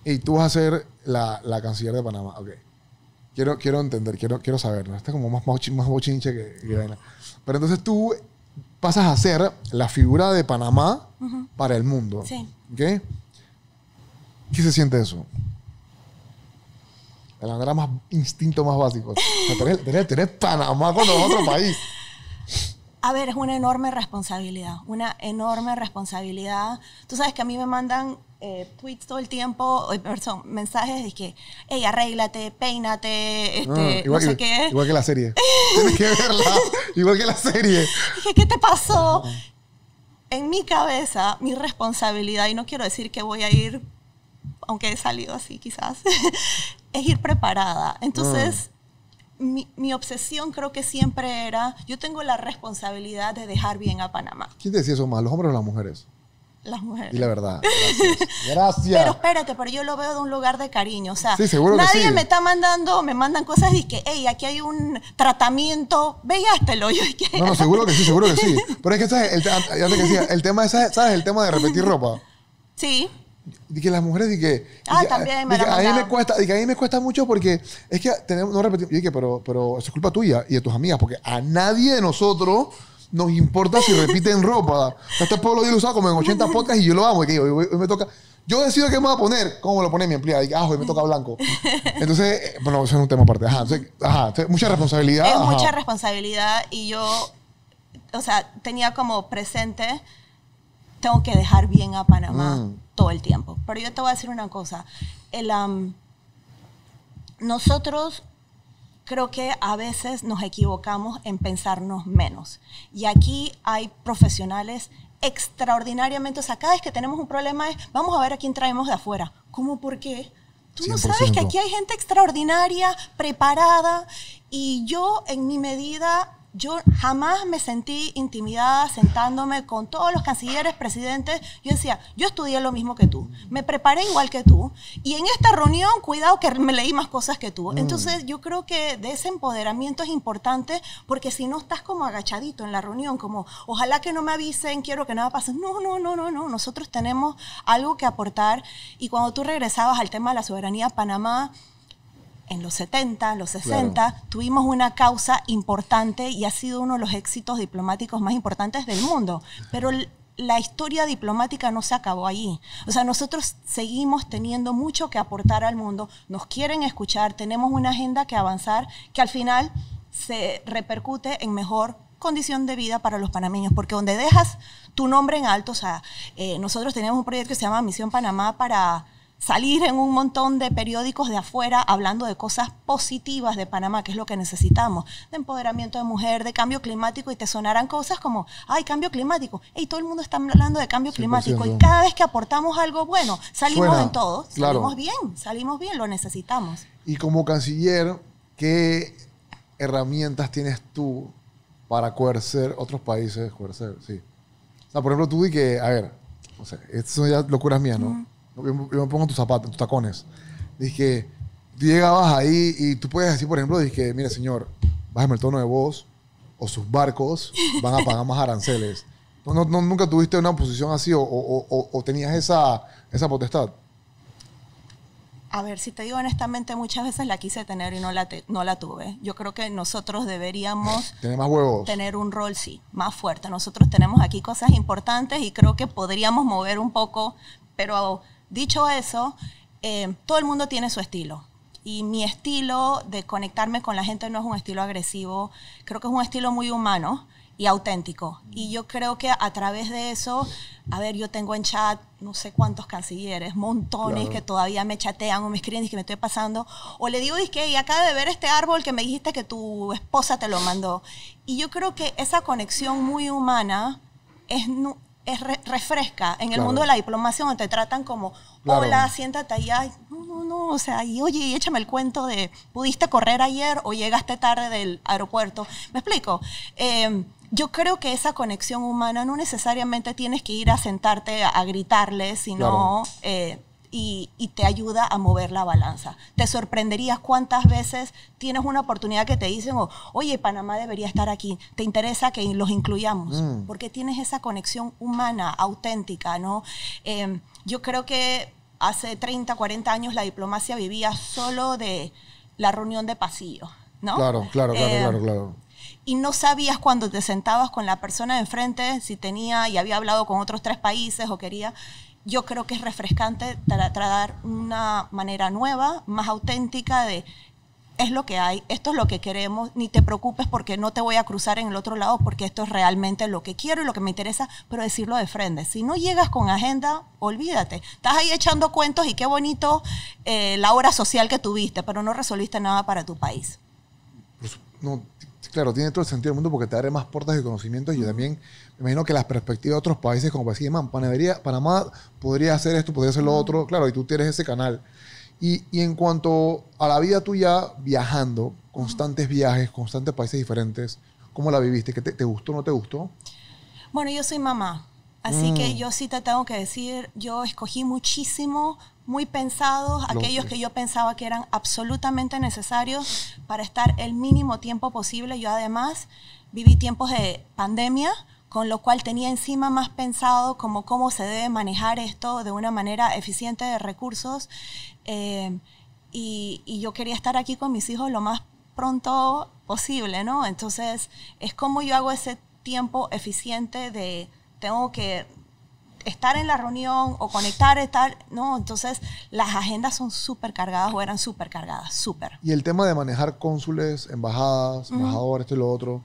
[SPEAKER 2] y tú vas a ser la, la canciller de Panamá. Ok. Quiero, quiero entender, quiero, quiero saberlo. Está como más, más bochinche que, que vaina. Pero entonces tú pasas a ser la figura de Panamá para el mundo.
[SPEAKER 1] Sí.
[SPEAKER 2] ¿Ok? ¿Qué se siente eso? De la manera más instinto más básico. O sea, tener, tener- tener Panamá a otro país.
[SPEAKER 1] A ver, es una enorme responsabilidad, una enorme responsabilidad. Tú sabes que a mí me mandan eh, tweets todo el tiempo, eh, perdón, mensajes de que, hey, arréglate, peínate, este,
[SPEAKER 2] Ah, igual,
[SPEAKER 1] no sé qué.
[SPEAKER 2] igual que la serie. Tienes que verla. Igual que la serie.
[SPEAKER 1] Dije, ¿qué te pasó? En mi cabeza, mi responsabilidad, y no quiero decir que voy a ir, aunque he salido así quizás, es ir preparada. Entonces, mi, mi obsesión creo que siempre era, yo tengo la responsabilidad de dejar bien a Panamá,
[SPEAKER 2] ¿Quién te decía eso más, los hombres o las mujeres?
[SPEAKER 1] las mujeres.
[SPEAKER 2] Y la verdad. Gracias. Gracias.
[SPEAKER 1] Pero espérate, pero yo lo veo de un lugar de cariño. O sea,
[SPEAKER 2] Sí,
[SPEAKER 1] nadie
[SPEAKER 2] sí.
[SPEAKER 1] me está mandando, me mandan cosas y que, hey, aquí hay un tratamiento, veástelo. Yo,
[SPEAKER 2] No, no, seguro que sí, seguro que sí. Pero es que, ¿sabes? El, te- antes que decía, el tema, es, ¿sabes? El tema de repetir ropa.
[SPEAKER 1] Sí,
[SPEAKER 2] que las mujeres, y que,
[SPEAKER 1] Ah,
[SPEAKER 2] y que-
[SPEAKER 1] también me
[SPEAKER 2] y
[SPEAKER 1] lo
[SPEAKER 2] que a mí me cuesta, y que a mí me cuesta mucho porque es que tenemos, no repetimos, y dije, pero, pero eso es culpa tuya y de tus amigas, porque a nadie de nosotros nos importa si repiten ropa. Este pueblo yo lo usaba como en 80 podcasts y yo lo amo, y que hoy, me toca, yo decido qué me voy a poner, cómo me lo pone mi empleada, y que, ah, hoy me toca blanco. Entonces, eh, bueno, eso es un tema aparte. Ajá, entonces, ajá, entonces, mucha responsabilidad.
[SPEAKER 1] es
[SPEAKER 2] ajá.
[SPEAKER 1] mucha responsabilidad y yo, o sea, tenía como presente, tengo que dejar bien a Panamá
[SPEAKER 2] Mm.
[SPEAKER 1] todo el tiempo. Pero yo te voy a decir una cosa, el, am, nosotros creo que a veces nos equivocamos en pensarnos menos. Y aquí hay profesionales extraordinariamente, o sea, cada vez que tenemos un problema es, vamos a ver a quién traemos de afuera. ¿Cómo por qué? Tú no sabes que
[SPEAKER 2] 100%.
[SPEAKER 1] aquí hay gente extraordinaria, preparada, y yo en mi medida yo jamás me sentí intimidada sentándome con todos los cancilleres, presidentes. Yo decía, yo estudié lo mismo que tú, me preparé igual que tú, y en esta reunión, cuidado que me leí más cosas que tú. Entonces, yo creo que de ese empoderamiento es importante, porque si no estás como agachadito en la reunión, como, ojalá que no me avisen, quiero que nada pase. No, no, no, no, no. Nosotros tenemos algo que aportar, y cuando tú regresabas al tema de la soberanía, Panamá en los 70, los 60, tuvimos una causa importante y ha sido uno de los éxitos diplomáticos más importantes del mundo. Pero la historia diplomática no se acabó allí. O sea, nosotros seguimos teniendo mucho que aportar al mundo, nos quieren escuchar, tenemos una agenda que avanzar que al final se repercute en mejor condición de vida para los panameños, porque donde dejas tu nombre en alto, o sea, eh, nosotros teníamos un proyecto que se llama Misión Panamá para salir en un montón de periódicos de afuera hablando de cosas positivas de Panamá, que es lo que necesitamos, de empoderamiento de mujer, de cambio climático, y te sonarán cosas como, ay, cambio climático, y todo el mundo está hablando de cambio climático, y cada vez que aportamos algo bueno, salimos en todo, salimos bien, salimos bien, lo necesitamos.
[SPEAKER 2] Y como canciller, ¿qué herramientas tienes tú para coercer otros países? Coercer, sí. O sea, por ejemplo, tú di que, a ver, no sé, estas son ya locuras mías, ¿no? Yo, me pongo tus zapatos, tus tacones. Dije, tú llegabas ahí y tú puedes decir, por ejemplo, dije, mire señor, bájame el tono de voz o sus barcos van a pagar más aranceles. ¿No, nunca tuviste una posición así o, o, o, tenías esa, esa potestad?
[SPEAKER 1] A ver, si te digo honestamente, muchas veces la quise tener y no la, no la tuve. Yo creo que nosotros deberíamos...
[SPEAKER 2] ¿Tener más huevos?
[SPEAKER 1] Tener un rol, sí, más fuerte. Nosotros tenemos aquí cosas importantes y creo que podríamos mover un poco, pero Dicho eso, eh, todo el mundo tiene su estilo. Y mi estilo de conectarme con la gente no es un estilo agresivo, creo que es un estilo muy humano y auténtico. Y yo creo que a través de eso, a ver, yo tengo en chat no sé cuántos cancilleres, montones que todavía me chatean o me escriben y que me estoy pasando. O le digo, que y acaba de ver este árbol que me dijiste que tu esposa te lo mandó. Y yo creo que esa conexión muy humana es, es refresca. En el mundo de la diplomacia donde te tratan como, hola, siéntate ahí, no, no, no, o sea, y oye, échame el cuento de, ¿pudiste correr ayer o llegaste tarde del aeropuerto? ¿Me explico? Eh, yo creo que esa conexión humana no necesariamente tienes que ir a sentarte a, gritarle, sino... Eh, y, te ayuda a mover la balanza. Te sorprenderías cuántas veces tienes una oportunidad que te dicen, oh, oye, Panamá debería estar aquí, te interesa que los incluyamos, mm. porque tienes esa conexión humana, auténtica, ¿no? Em, yo creo que hace 30, 40 años la diplomacia vivía solo de la reunión de pasillo, ¿no?
[SPEAKER 2] Claro, claro, claro, claro, em, claro
[SPEAKER 1] y no sabías cuando te sentabas con la persona de enfrente si tenía y había hablado con otros tres países o quería yo creo que es refrescante tratar una manera nueva, más auténtica de es lo que hay, esto es lo que queremos, ni te preocupes porque no te voy a cruzar en el otro lado porque esto es realmente lo que quiero y lo que me interesa, pero decirlo de frente. Si no llegas con agenda, olvídate. Estás ahí echando cuentos y qué bonito eh, la obra social que tuviste, pero no resolviste nada para tu país.
[SPEAKER 2] Claro, tiene todo el sentido del mundo porque te abre más puertas de conocimiento y también me imagino que las perspectivas de otros países, como decir, man, Panamá podría hacer esto, podría hacer lo otro, claro, y tú tienes ese canal. Y, y en cuanto a la vida tuya viajando, constantes viajes, constantes países diferentes, ¿cómo la viviste? ¿Qué te, te gustó o no te gustó?
[SPEAKER 1] Bueno, yo soy mamá, así que mm. yo sí te tengo que decir, yo escogí muchísimo muy pensados, aquellos que yo pensaba que eran absolutamente necesarios para estar el mínimo tiempo posible. Yo además viví tiempos de pandemia, con lo cual tenía encima más pensado como cómo se debe manejar esto de una manera eficiente de recursos. Eh, y, y, yo quería estar aquí con mis hijos lo más pronto posible, ¿no? Entonces, es como yo hago ese tiempo eficiente de tengo que estar en la reunión o conectar, estar, ¿no? Entonces las agendas son súper cargadas o eran súper cargadas, súper.
[SPEAKER 2] Y el tema de manejar cónsules, embajadas, embajadores, esto y lo otro,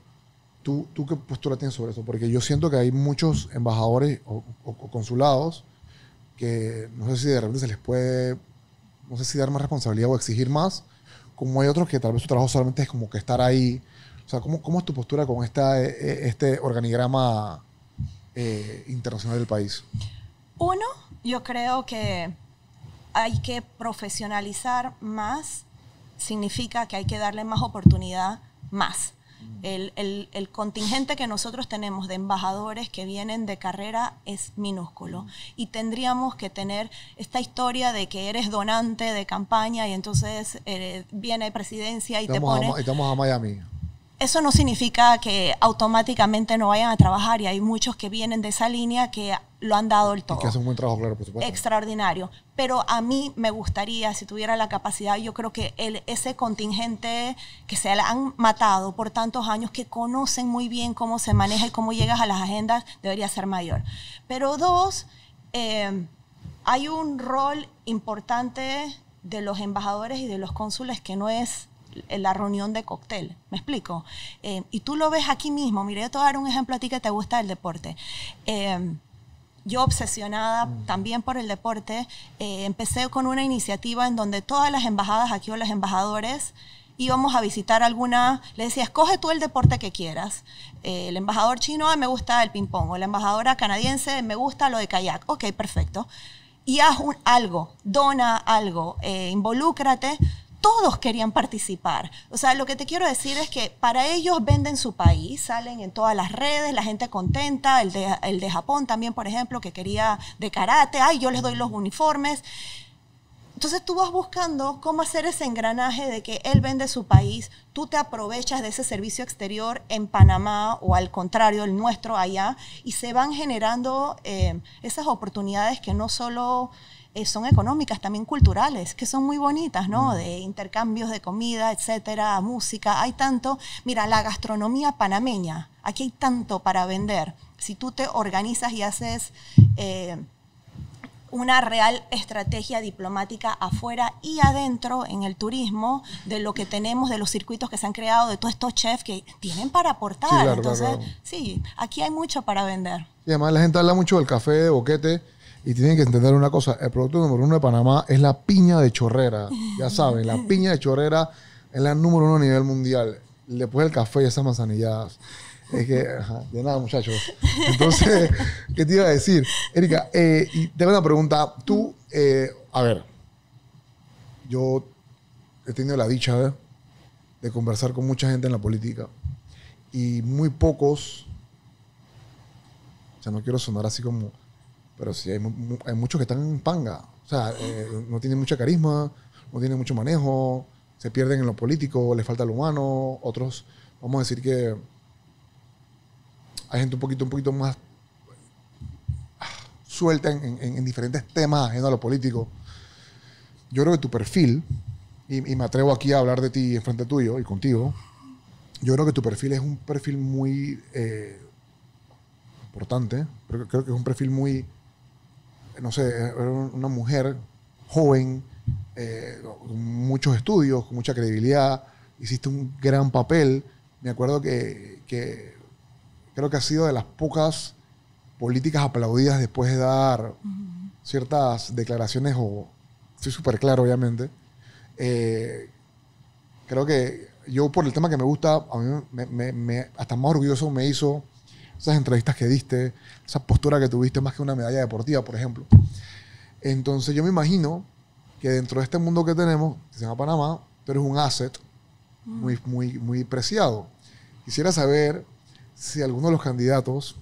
[SPEAKER 2] ¿tú, ¿tú qué postura tienes sobre eso? Porque yo siento que hay muchos embajadores o, consulados que no sé si de repente se les puede, no sé si dar más responsabilidad o exigir más, como hay otros que tal vez su trabajo solamente es como que estar ahí. O sea, ¿cómo, cómo es tu postura con esta, e, e, este organigrama eh, internacional del país?
[SPEAKER 1] Uno, yo creo que hay que profesionalizar más, significa que hay que darle más oportunidad más. El, el- el contingente que nosotros tenemos de embajadores que vienen de carrera es minúsculo. Y tendríamos que tener esta historia de que eres donante de campaña y entonces eh, viene presidencia y te
[SPEAKER 2] Estamos,
[SPEAKER 1] pone...
[SPEAKER 2] a, estamos a Miami.
[SPEAKER 1] Eso no significa que automáticamente no vayan a trabajar y hay muchos que vienen de esa línea que lo han dado el
[SPEAKER 2] Y
[SPEAKER 1] todo.
[SPEAKER 2] que hace un buen trabajo, claro, por supuesto.
[SPEAKER 1] Extraordinario. Pero a mí me gustaría, si tuviera la capacidad, yo creo que el, ese contingente que se han matado por tantos años, que conocen muy bien cómo se maneja y cómo llegas a las agendas, debería ser mayor. Pero dos, eh, hay un rol importante de los embajadores y de los cónsules que no es la reunión de cóctel, ¿me explico? Eh, y tú lo ves aquí mismo, mire, yo te voy a dar un ejemplo a ti que te gusta el deporte. Eh, yo obsesionada también por el deporte, eh, empecé con una iniciativa en donde todas las embajadas aquí o los embajadores íbamos a visitar alguna, le decía, escoge tú el deporte que quieras. Eh, el embajador chino, "Ah, me gusta el ping-pong, o la embajadora canadiense, me gusta lo de kayak. Ok, perfecto. Y haz un- algo, dona algo, eh, involúcrate. Todos querían participar. O sea, lo que te quiero decir es que para ellos venden su país, salen en todas las redes, la gente contenta, el de, el de Japón también, por ejemplo, que quería de karate, ay, yo les doy los uniformes. Entonces tú vas buscando cómo hacer ese engranaje de que él vende su país, tú te aprovechas de ese servicio exterior en Panamá o al contrario, el nuestro allá, y se van generando eh, esas oportunidades que no solo son económicas, también culturales, que son muy bonitas, ¿no? De intercambios de comida, etcétera, música, hay tanto. Mira, la gastronomía panameña, aquí hay tanto para vender. Si tú te organizas y haces... eh, una real estrategia diplomática afuera y adentro en el turismo de lo que tenemos, de los circuitos que se han creado, de todos estos chefs que tienen para aportar.
[SPEAKER 2] Sí, claro,
[SPEAKER 1] Entonces,
[SPEAKER 2] claro, claro.
[SPEAKER 1] sí, aquí hay mucho para vender.
[SPEAKER 2] Y además la gente habla mucho del café de boquete y tienen que entender una cosa. El producto número uno de Panamá es la piña de chorrera. Ya saben, la piña de chorrera es la número uno a nivel mundial. Después el café y esas manzanilladas. Es que, ajá, de nada, muchachos. Entonces, ¿qué te iba a decir? Erika, eh, y tengo una pregunta. Tú, eh, a ver, yo he tenido la dicha de, de conversar con mucha gente en la política y muy pocos o sea, no quiero sonar así como... Pero sí, hay, mu- mu- hay muchos que están en panga. O sea, eh, no tienen mucha carisma, no tienen mucho manejo, se pierden en lo político, les falta lo humano. Otros, vamos a decir que hay gente un poquito, un poquito más ah, suelta en, en- en diferentes temas ajenos a lo político. Yo creo que tu perfil, y, me atrevo aquí a hablar de ti en frente tuyo y contigo, yo creo que tu perfil es un perfil muy eh, importante. Creo que es un perfil muy, no sé, era una mujer joven, eh, con muchos estudios, con mucha credibilidad. Hiciste un gran papel. Me acuerdo que, que creo que ha sido de las pocas políticas aplaudidas después de dar ciertas declaraciones, o estoy súper claro, obviamente. Eh, creo que yo por el tema que me gusta, a mí me, me- me- hasta más orgulloso me hizo esas entrevistas que diste, esa postura que tuviste más que una medalla deportiva, por ejemplo. Entonces yo me imagino que dentro de este mundo que tenemos, que se llama Panamá, tú eres un asset muy, muy, muy preciado. Quisiera saber si alguno de los candidatos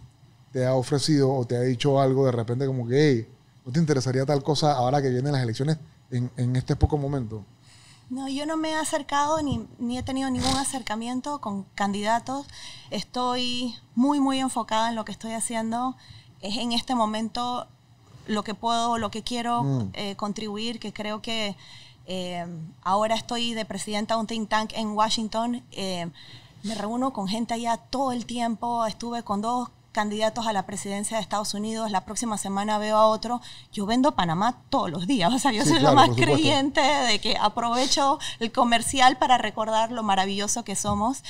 [SPEAKER 2] te ha ofrecido o te ha dicho algo de repente como que, hey, ¿no te interesaría tal cosa ahora que vienen las elecciones en, en este poco momento?
[SPEAKER 1] No, yo no me he acercado ni, ni he tenido ningún acercamiento con candidatos. Estoy muy, muy enfocada en lo que estoy haciendo. Es en este momento lo que puedo, lo que quiero
[SPEAKER 2] Mm.
[SPEAKER 1] eh, contribuir, que creo que eh, ahora estoy de presidenta de un think tank en Washington. eh, me reúno con gente allá todo el tiempo. Estuve con dos candidatos a la presidencia de Estados Unidos. La próxima semana veo a otro. Yo vendo Panamá todos los días. O sea, yo
[SPEAKER 2] Sí,
[SPEAKER 1] soy
[SPEAKER 2] claro,
[SPEAKER 1] la más creyente de que aprovecho el comercial para recordar lo maravilloso que somos.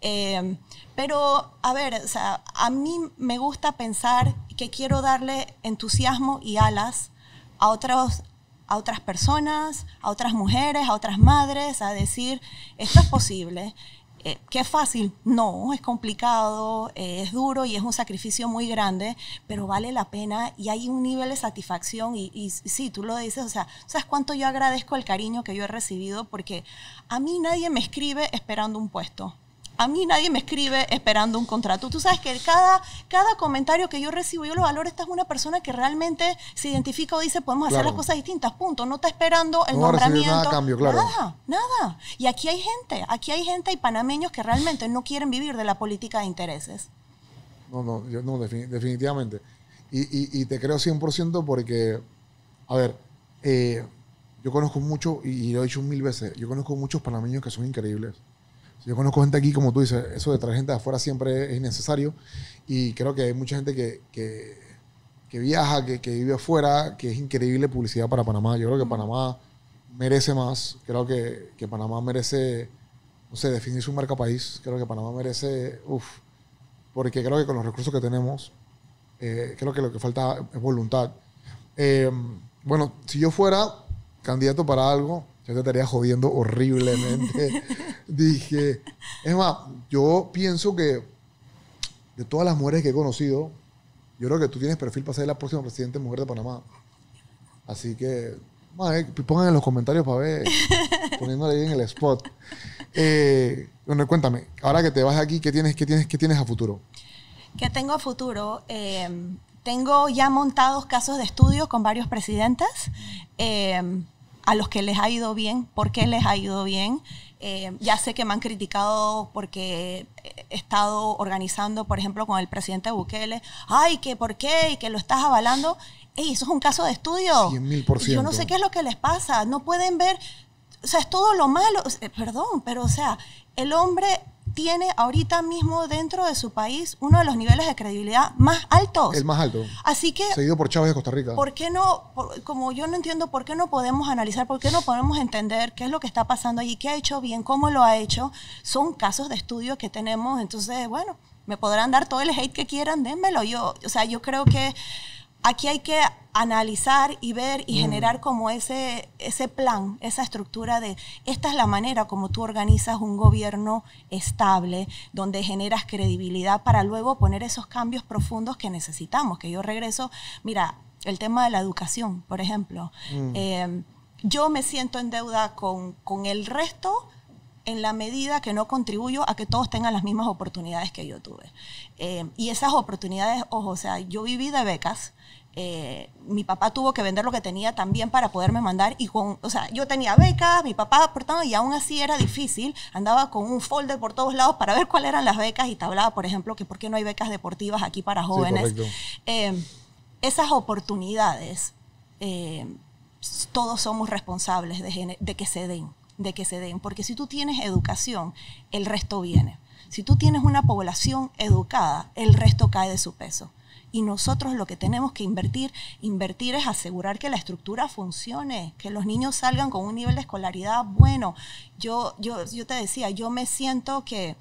[SPEAKER 1] Eh, pero, a ver, o sea, a mí me gusta pensar que quiero darle entusiasmo y alas a otros a otras personas, a otras mujeres, a otras madres, a decir, esto es posible. Eh, ¿Qué fácil? No, es complicado, eh, es duro y es un sacrificio muy grande, pero vale la pena y hay un nivel de satisfacción y, y sí, tú lo dices, o sea, ¿sabes cuánto yo agradezco el cariño que yo he recibido? Porque a mí nadie me escribe esperando un puesto. A mí nadie me escribe esperando un contrato. Tú sabes que cada, cada comentario que yo recibo, yo lo valoro, esta es una persona que realmente se identifica o dice, podemos hacer las cosas distintas, punto. No está esperando el
[SPEAKER 2] No
[SPEAKER 1] nombramiento.
[SPEAKER 2] nada a cambio, claro.
[SPEAKER 1] Nada, nada. Y aquí hay gente, aquí hay gente y panameños que realmente no quieren vivir de la política de intereses.
[SPEAKER 2] No, no, yo, no defini- definitivamente. Y, y- y te creo 100% porque, a ver, eh, yo conozco mucho, y, y lo he dicho mil veces, yo conozco muchos panameños que son increíbles. Yo conozco gente aquí, como tú dices, eso de traer gente de afuera siempre es innecesario. Y creo que hay mucha gente que, que, que viaja, que, que vive afuera, que es increíble publicidad para Panamá. Yo creo que Panamá merece más. Creo que, que Panamá merece, no sé, definir su marca país. Creo que Panamá merece, uff, porque creo que con los recursos que tenemos, eh, creo que lo que falta es voluntad. Eh, bueno, si yo fuera candidato para algo, yo te estaría jodiendo horriblemente. Dije, es más, yo pienso que de todas las mujeres que he conocido, yo creo que tú tienes perfil para ser la próxima presidente mujer de Panamá. Así que, pongan en los comentarios para ver, poniéndole ahí en el spot. Eh, bueno, cuéntame, ahora que te vas aquí, ¿qué tienes, qué tienes, qué tienes a futuro?
[SPEAKER 1] que tengo a futuro. eh, tengo ya montados casos de estudio con varios presidentes eh, a los que les ha ido bien. ¿Por qué les ha ido bien? Eh, ya sé que me han criticado porque he estado organizando, por ejemplo, con el presidente Bukele. Ay, que por qué y que lo estás avalando. Ey, eso es un caso de estudio.
[SPEAKER 2] Cien mil por
[SPEAKER 1] Yo no sé qué es lo que les pasa. No pueden ver, o sea, es todo lo malo. Sea, Perdón, pero o sea, el hombre tiene ahorita mismo dentro de su país uno de los niveles de credibilidad más altos.
[SPEAKER 2] El más alto.
[SPEAKER 1] Así que,
[SPEAKER 2] Seguido por Chávez de Costa Rica.
[SPEAKER 1] ¿por qué no, por- como yo no entiendo, por qué no podemos analizar, por qué no podemos entender qué es lo que está pasando allí, qué ha hecho bien, cómo lo ha hecho? Son casos de estudio que tenemos, entonces, bueno, me podrán dar todo el hate que quieran, dénmelo. Yo, o sea, yo creo que aquí hay que analizar y ver y generar como ese, ese plan, esa estructura de esta es la manera como tú organizas un gobierno estable, donde generas credibilidad para luego poner esos cambios profundos que necesitamos. Que yo regreso, mira, el tema de la educación, por ejemplo. Eh, yo me siento en deuda con, con el resto en la medida que no contribuyo a que todos tengan las mismas oportunidades que yo tuve. Eh, y esas oportunidades, ojo, o sea, yo viví de becas. eh, mi papá tuvo que vender lo que tenía también para poderme mandar y con, o sea, yo tenía becas, mi papá aportaba y aún así era difícil, andaba con un folder por todos lados para ver cuáles eran las becas y te hablaba, por ejemplo, que por qué no hay becas deportivas aquí para jóvenes. Eh, esas oportunidades, todos somos responsables de que se den, de que se den, porque si tú tienes educación, el resto viene. Si tú tienes una población educada, el resto cae de su peso. Y nosotros lo que tenemos que invertir, invertir es asegurar que la estructura funcione, que los niños salgan con un nivel de escolaridad bueno. Yo, yo, yo te decía, yo me siento que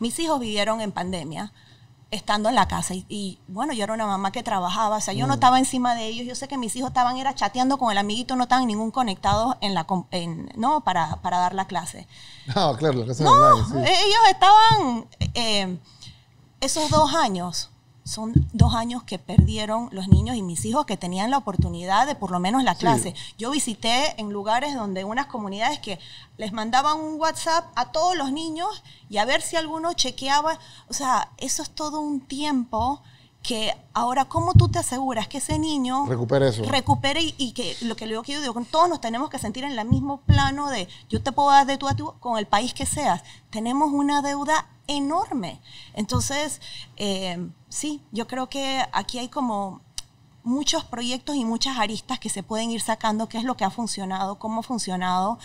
[SPEAKER 1] mis hijos vivieron en pandemia estando en la casa. Y, y, bueno yo era una mamá que trabajaba o sea yo no estaba encima de ellos. Yo sé que mis hijos estaban era chateando con el amiguito no estaban ningún conectados en la en- no para, para dar la clase.
[SPEAKER 2] Ah, claro, la casa
[SPEAKER 1] no
[SPEAKER 2] online, sí.
[SPEAKER 1] ellos estaban eh, esos dos años son dos años que perdieron los niños y mis hijos que tenían la oportunidad de por lo menos la
[SPEAKER 2] Sí.
[SPEAKER 1] clase. Yo visité en lugares donde unas comunidades que les mandaban un WhatsApp a todos los niños y a ver si alguno chequeaba. O sea, eso es todo un tiempo que ahora, ¿cómo tú te aseguras que ese niño
[SPEAKER 2] Recupera eso.
[SPEAKER 1] recupere y, y que lo que, lo que yo digo, todos nos tenemos que sentir en el mismo plano de yo te puedo dar de tú a tú con el país que seas. Tenemos una deuda enorme. Entonces, eh, sí, yo creo que aquí hay como muchos proyectos y muchas aristas que se pueden ir sacando, qué es lo que ha funcionado, cómo ha funcionado,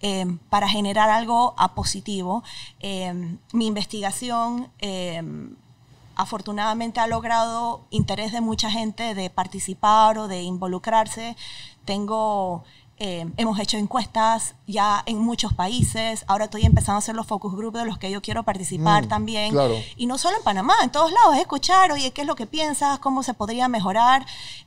[SPEAKER 1] eh, para generar algo a positivo. Eh, mi investigación eh, afortunadamente ha logrado interés de mucha gente de participar o de involucrarse. Tengo, eh, hemos hecho encuestas ya en muchos países. Ahora estoy empezando a hacer los focus group de los que yo quiero participar
[SPEAKER 2] Mm,
[SPEAKER 1] también.
[SPEAKER 2] claro.
[SPEAKER 1] Y no solo en Panamá, en todos lados, escuchar, oye, ¿qué es lo que piensas? ¿Cómo se podría mejorar?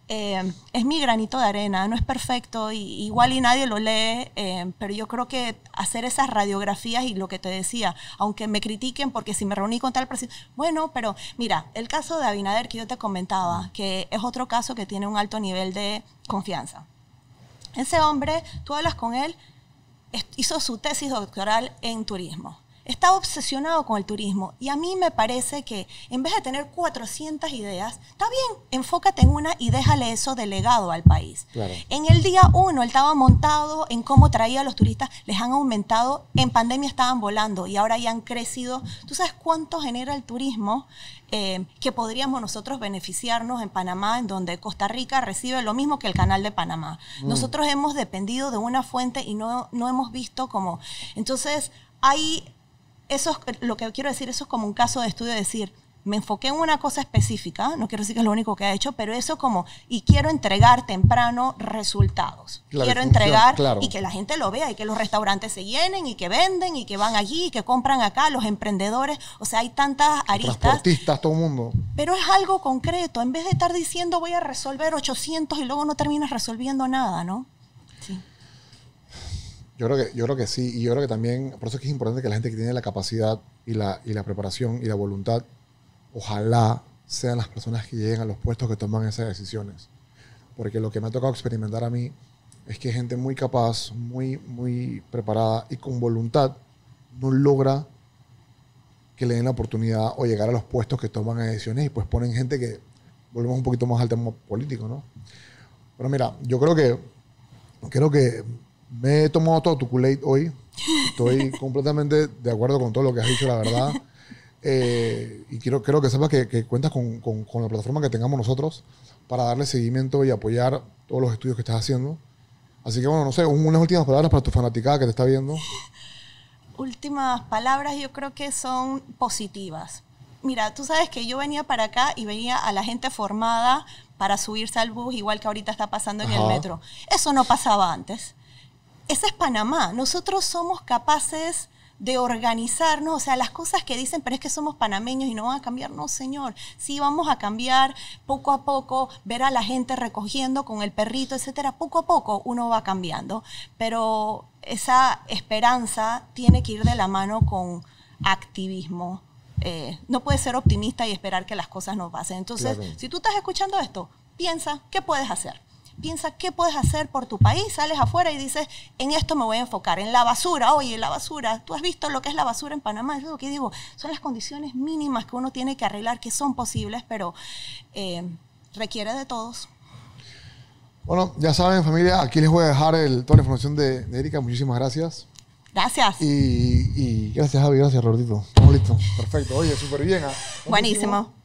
[SPEAKER 1] Eh, es mi granito de arena, no es perfecto, y, igual y nadie lo lee, eh, pero yo creo que hacer esas radiografías y lo que te decía, aunque me critiquen porque si me reuní con tal presidente, bueno, pero mira, el caso de Abinader que yo te comentaba, que es otro caso que tiene un alto nivel de confianza. Ese hombre, tú hablas con él, hizo su tesis doctoral en turismo. Está obsesionado con el turismo. Y a mí me parece que en vez de tener 400 ideas, está bien, enfócate en una y déjale eso delegado al país. En el día uno, él estaba montado en cómo traía a los turistas, les han aumentado, en pandemia estaban volando y ahora ya han crecido. ¿Tú sabes cuánto genera el turismo? Eh, que podríamos nosotros beneficiarnos en Panamá, en donde Costa Rica recibe lo mismo que el canal de Panamá. Mm. Nosotros hemos dependido de una fuente y no, no hemos visto como... Entonces, hay... Eso lo que quiero decir, eso es como un caso de estudio de decir, me enfoqué en una cosa específica, no quiero decir que es lo único que ha hecho, pero eso como, y quiero entregar temprano resultados. quiero entregar y que la gente lo vea y que los restaurantes se llenen y que venden y que van allí y que compran acá, los emprendedores, o sea, hay tantas aristas.
[SPEAKER 2] Transportistas, todo el mundo.
[SPEAKER 1] Pero es algo concreto, en vez de estar diciendo voy a resolver 800 y luego no terminas resolviendo nada, ¿no?
[SPEAKER 2] Yo creo, que, yo creo que sí, y yo creo que también, por eso es que es importante que la gente que tiene la capacidad y la, y la preparación y la voluntad ojalá sean las personas que lleguen a los puestos que toman esas decisiones. Porque lo que me ha tocado experimentar a mí es que gente muy capaz, muy, muy preparada y con voluntad no logra que le den la oportunidad o llegar a los puestos que toman decisiones y pues ponen gente que volvemos un poquito más al tema político, ¿no? Pero mira, yo creo que creo que me he tomado todo tu kool hoy. Estoy completamente de acuerdo con todo lo que has dicho, la verdad. Eh, y quiero, quiero que sepas que, cuentas con, con, la plataforma que tengamos nosotros para darle seguimiento y apoyar todos los estudios que estás haciendo. Así que, bueno, no sé, unas últimas palabras para tu fanaticada que te está viendo.
[SPEAKER 1] Últimas palabras yo creo que son positivas. Mira, tú sabes que yo venía para acá y venía a la gente formada para subirse al bus, igual que ahorita está pasando en el metro. Eso no pasaba antes. Ese es Panamá. Nosotros somos capaces de organizarnos, o sea, las cosas que dicen, pero es que somos panameños y no van a cambiar, no, señor, sí vamos a cambiar poco a poco, ver a la gente recogiendo con el perrito, etcétera, poco a poco uno va cambiando, pero esa esperanza tiene que ir de la mano con activismo. Eh, no puedes ser optimista y esperar que las cosas no pasen. Entonces, si tú estás escuchando esto, piensa, ¿qué puedes hacer? Piensa qué puedes hacer por tu país, sales afuera y dices, en esto me voy a enfocar, en la basura, oye, la basura, tú has visto lo que es la basura en Panamá, es lo que digo, son las condiciones mínimas que uno tiene que arreglar, que son posibles, pero eh, requiere de todos.
[SPEAKER 2] Bueno, ya saben, familia, aquí les voy a dejar el, toda la información de, Erika. Muchísimas gracias.
[SPEAKER 1] Gracias.
[SPEAKER 2] Y, gracias, Javi. Gracias, Robertito. Estamos listos. Perfecto. Oye, súper bien. ¿ah?
[SPEAKER 1] Buenísimo.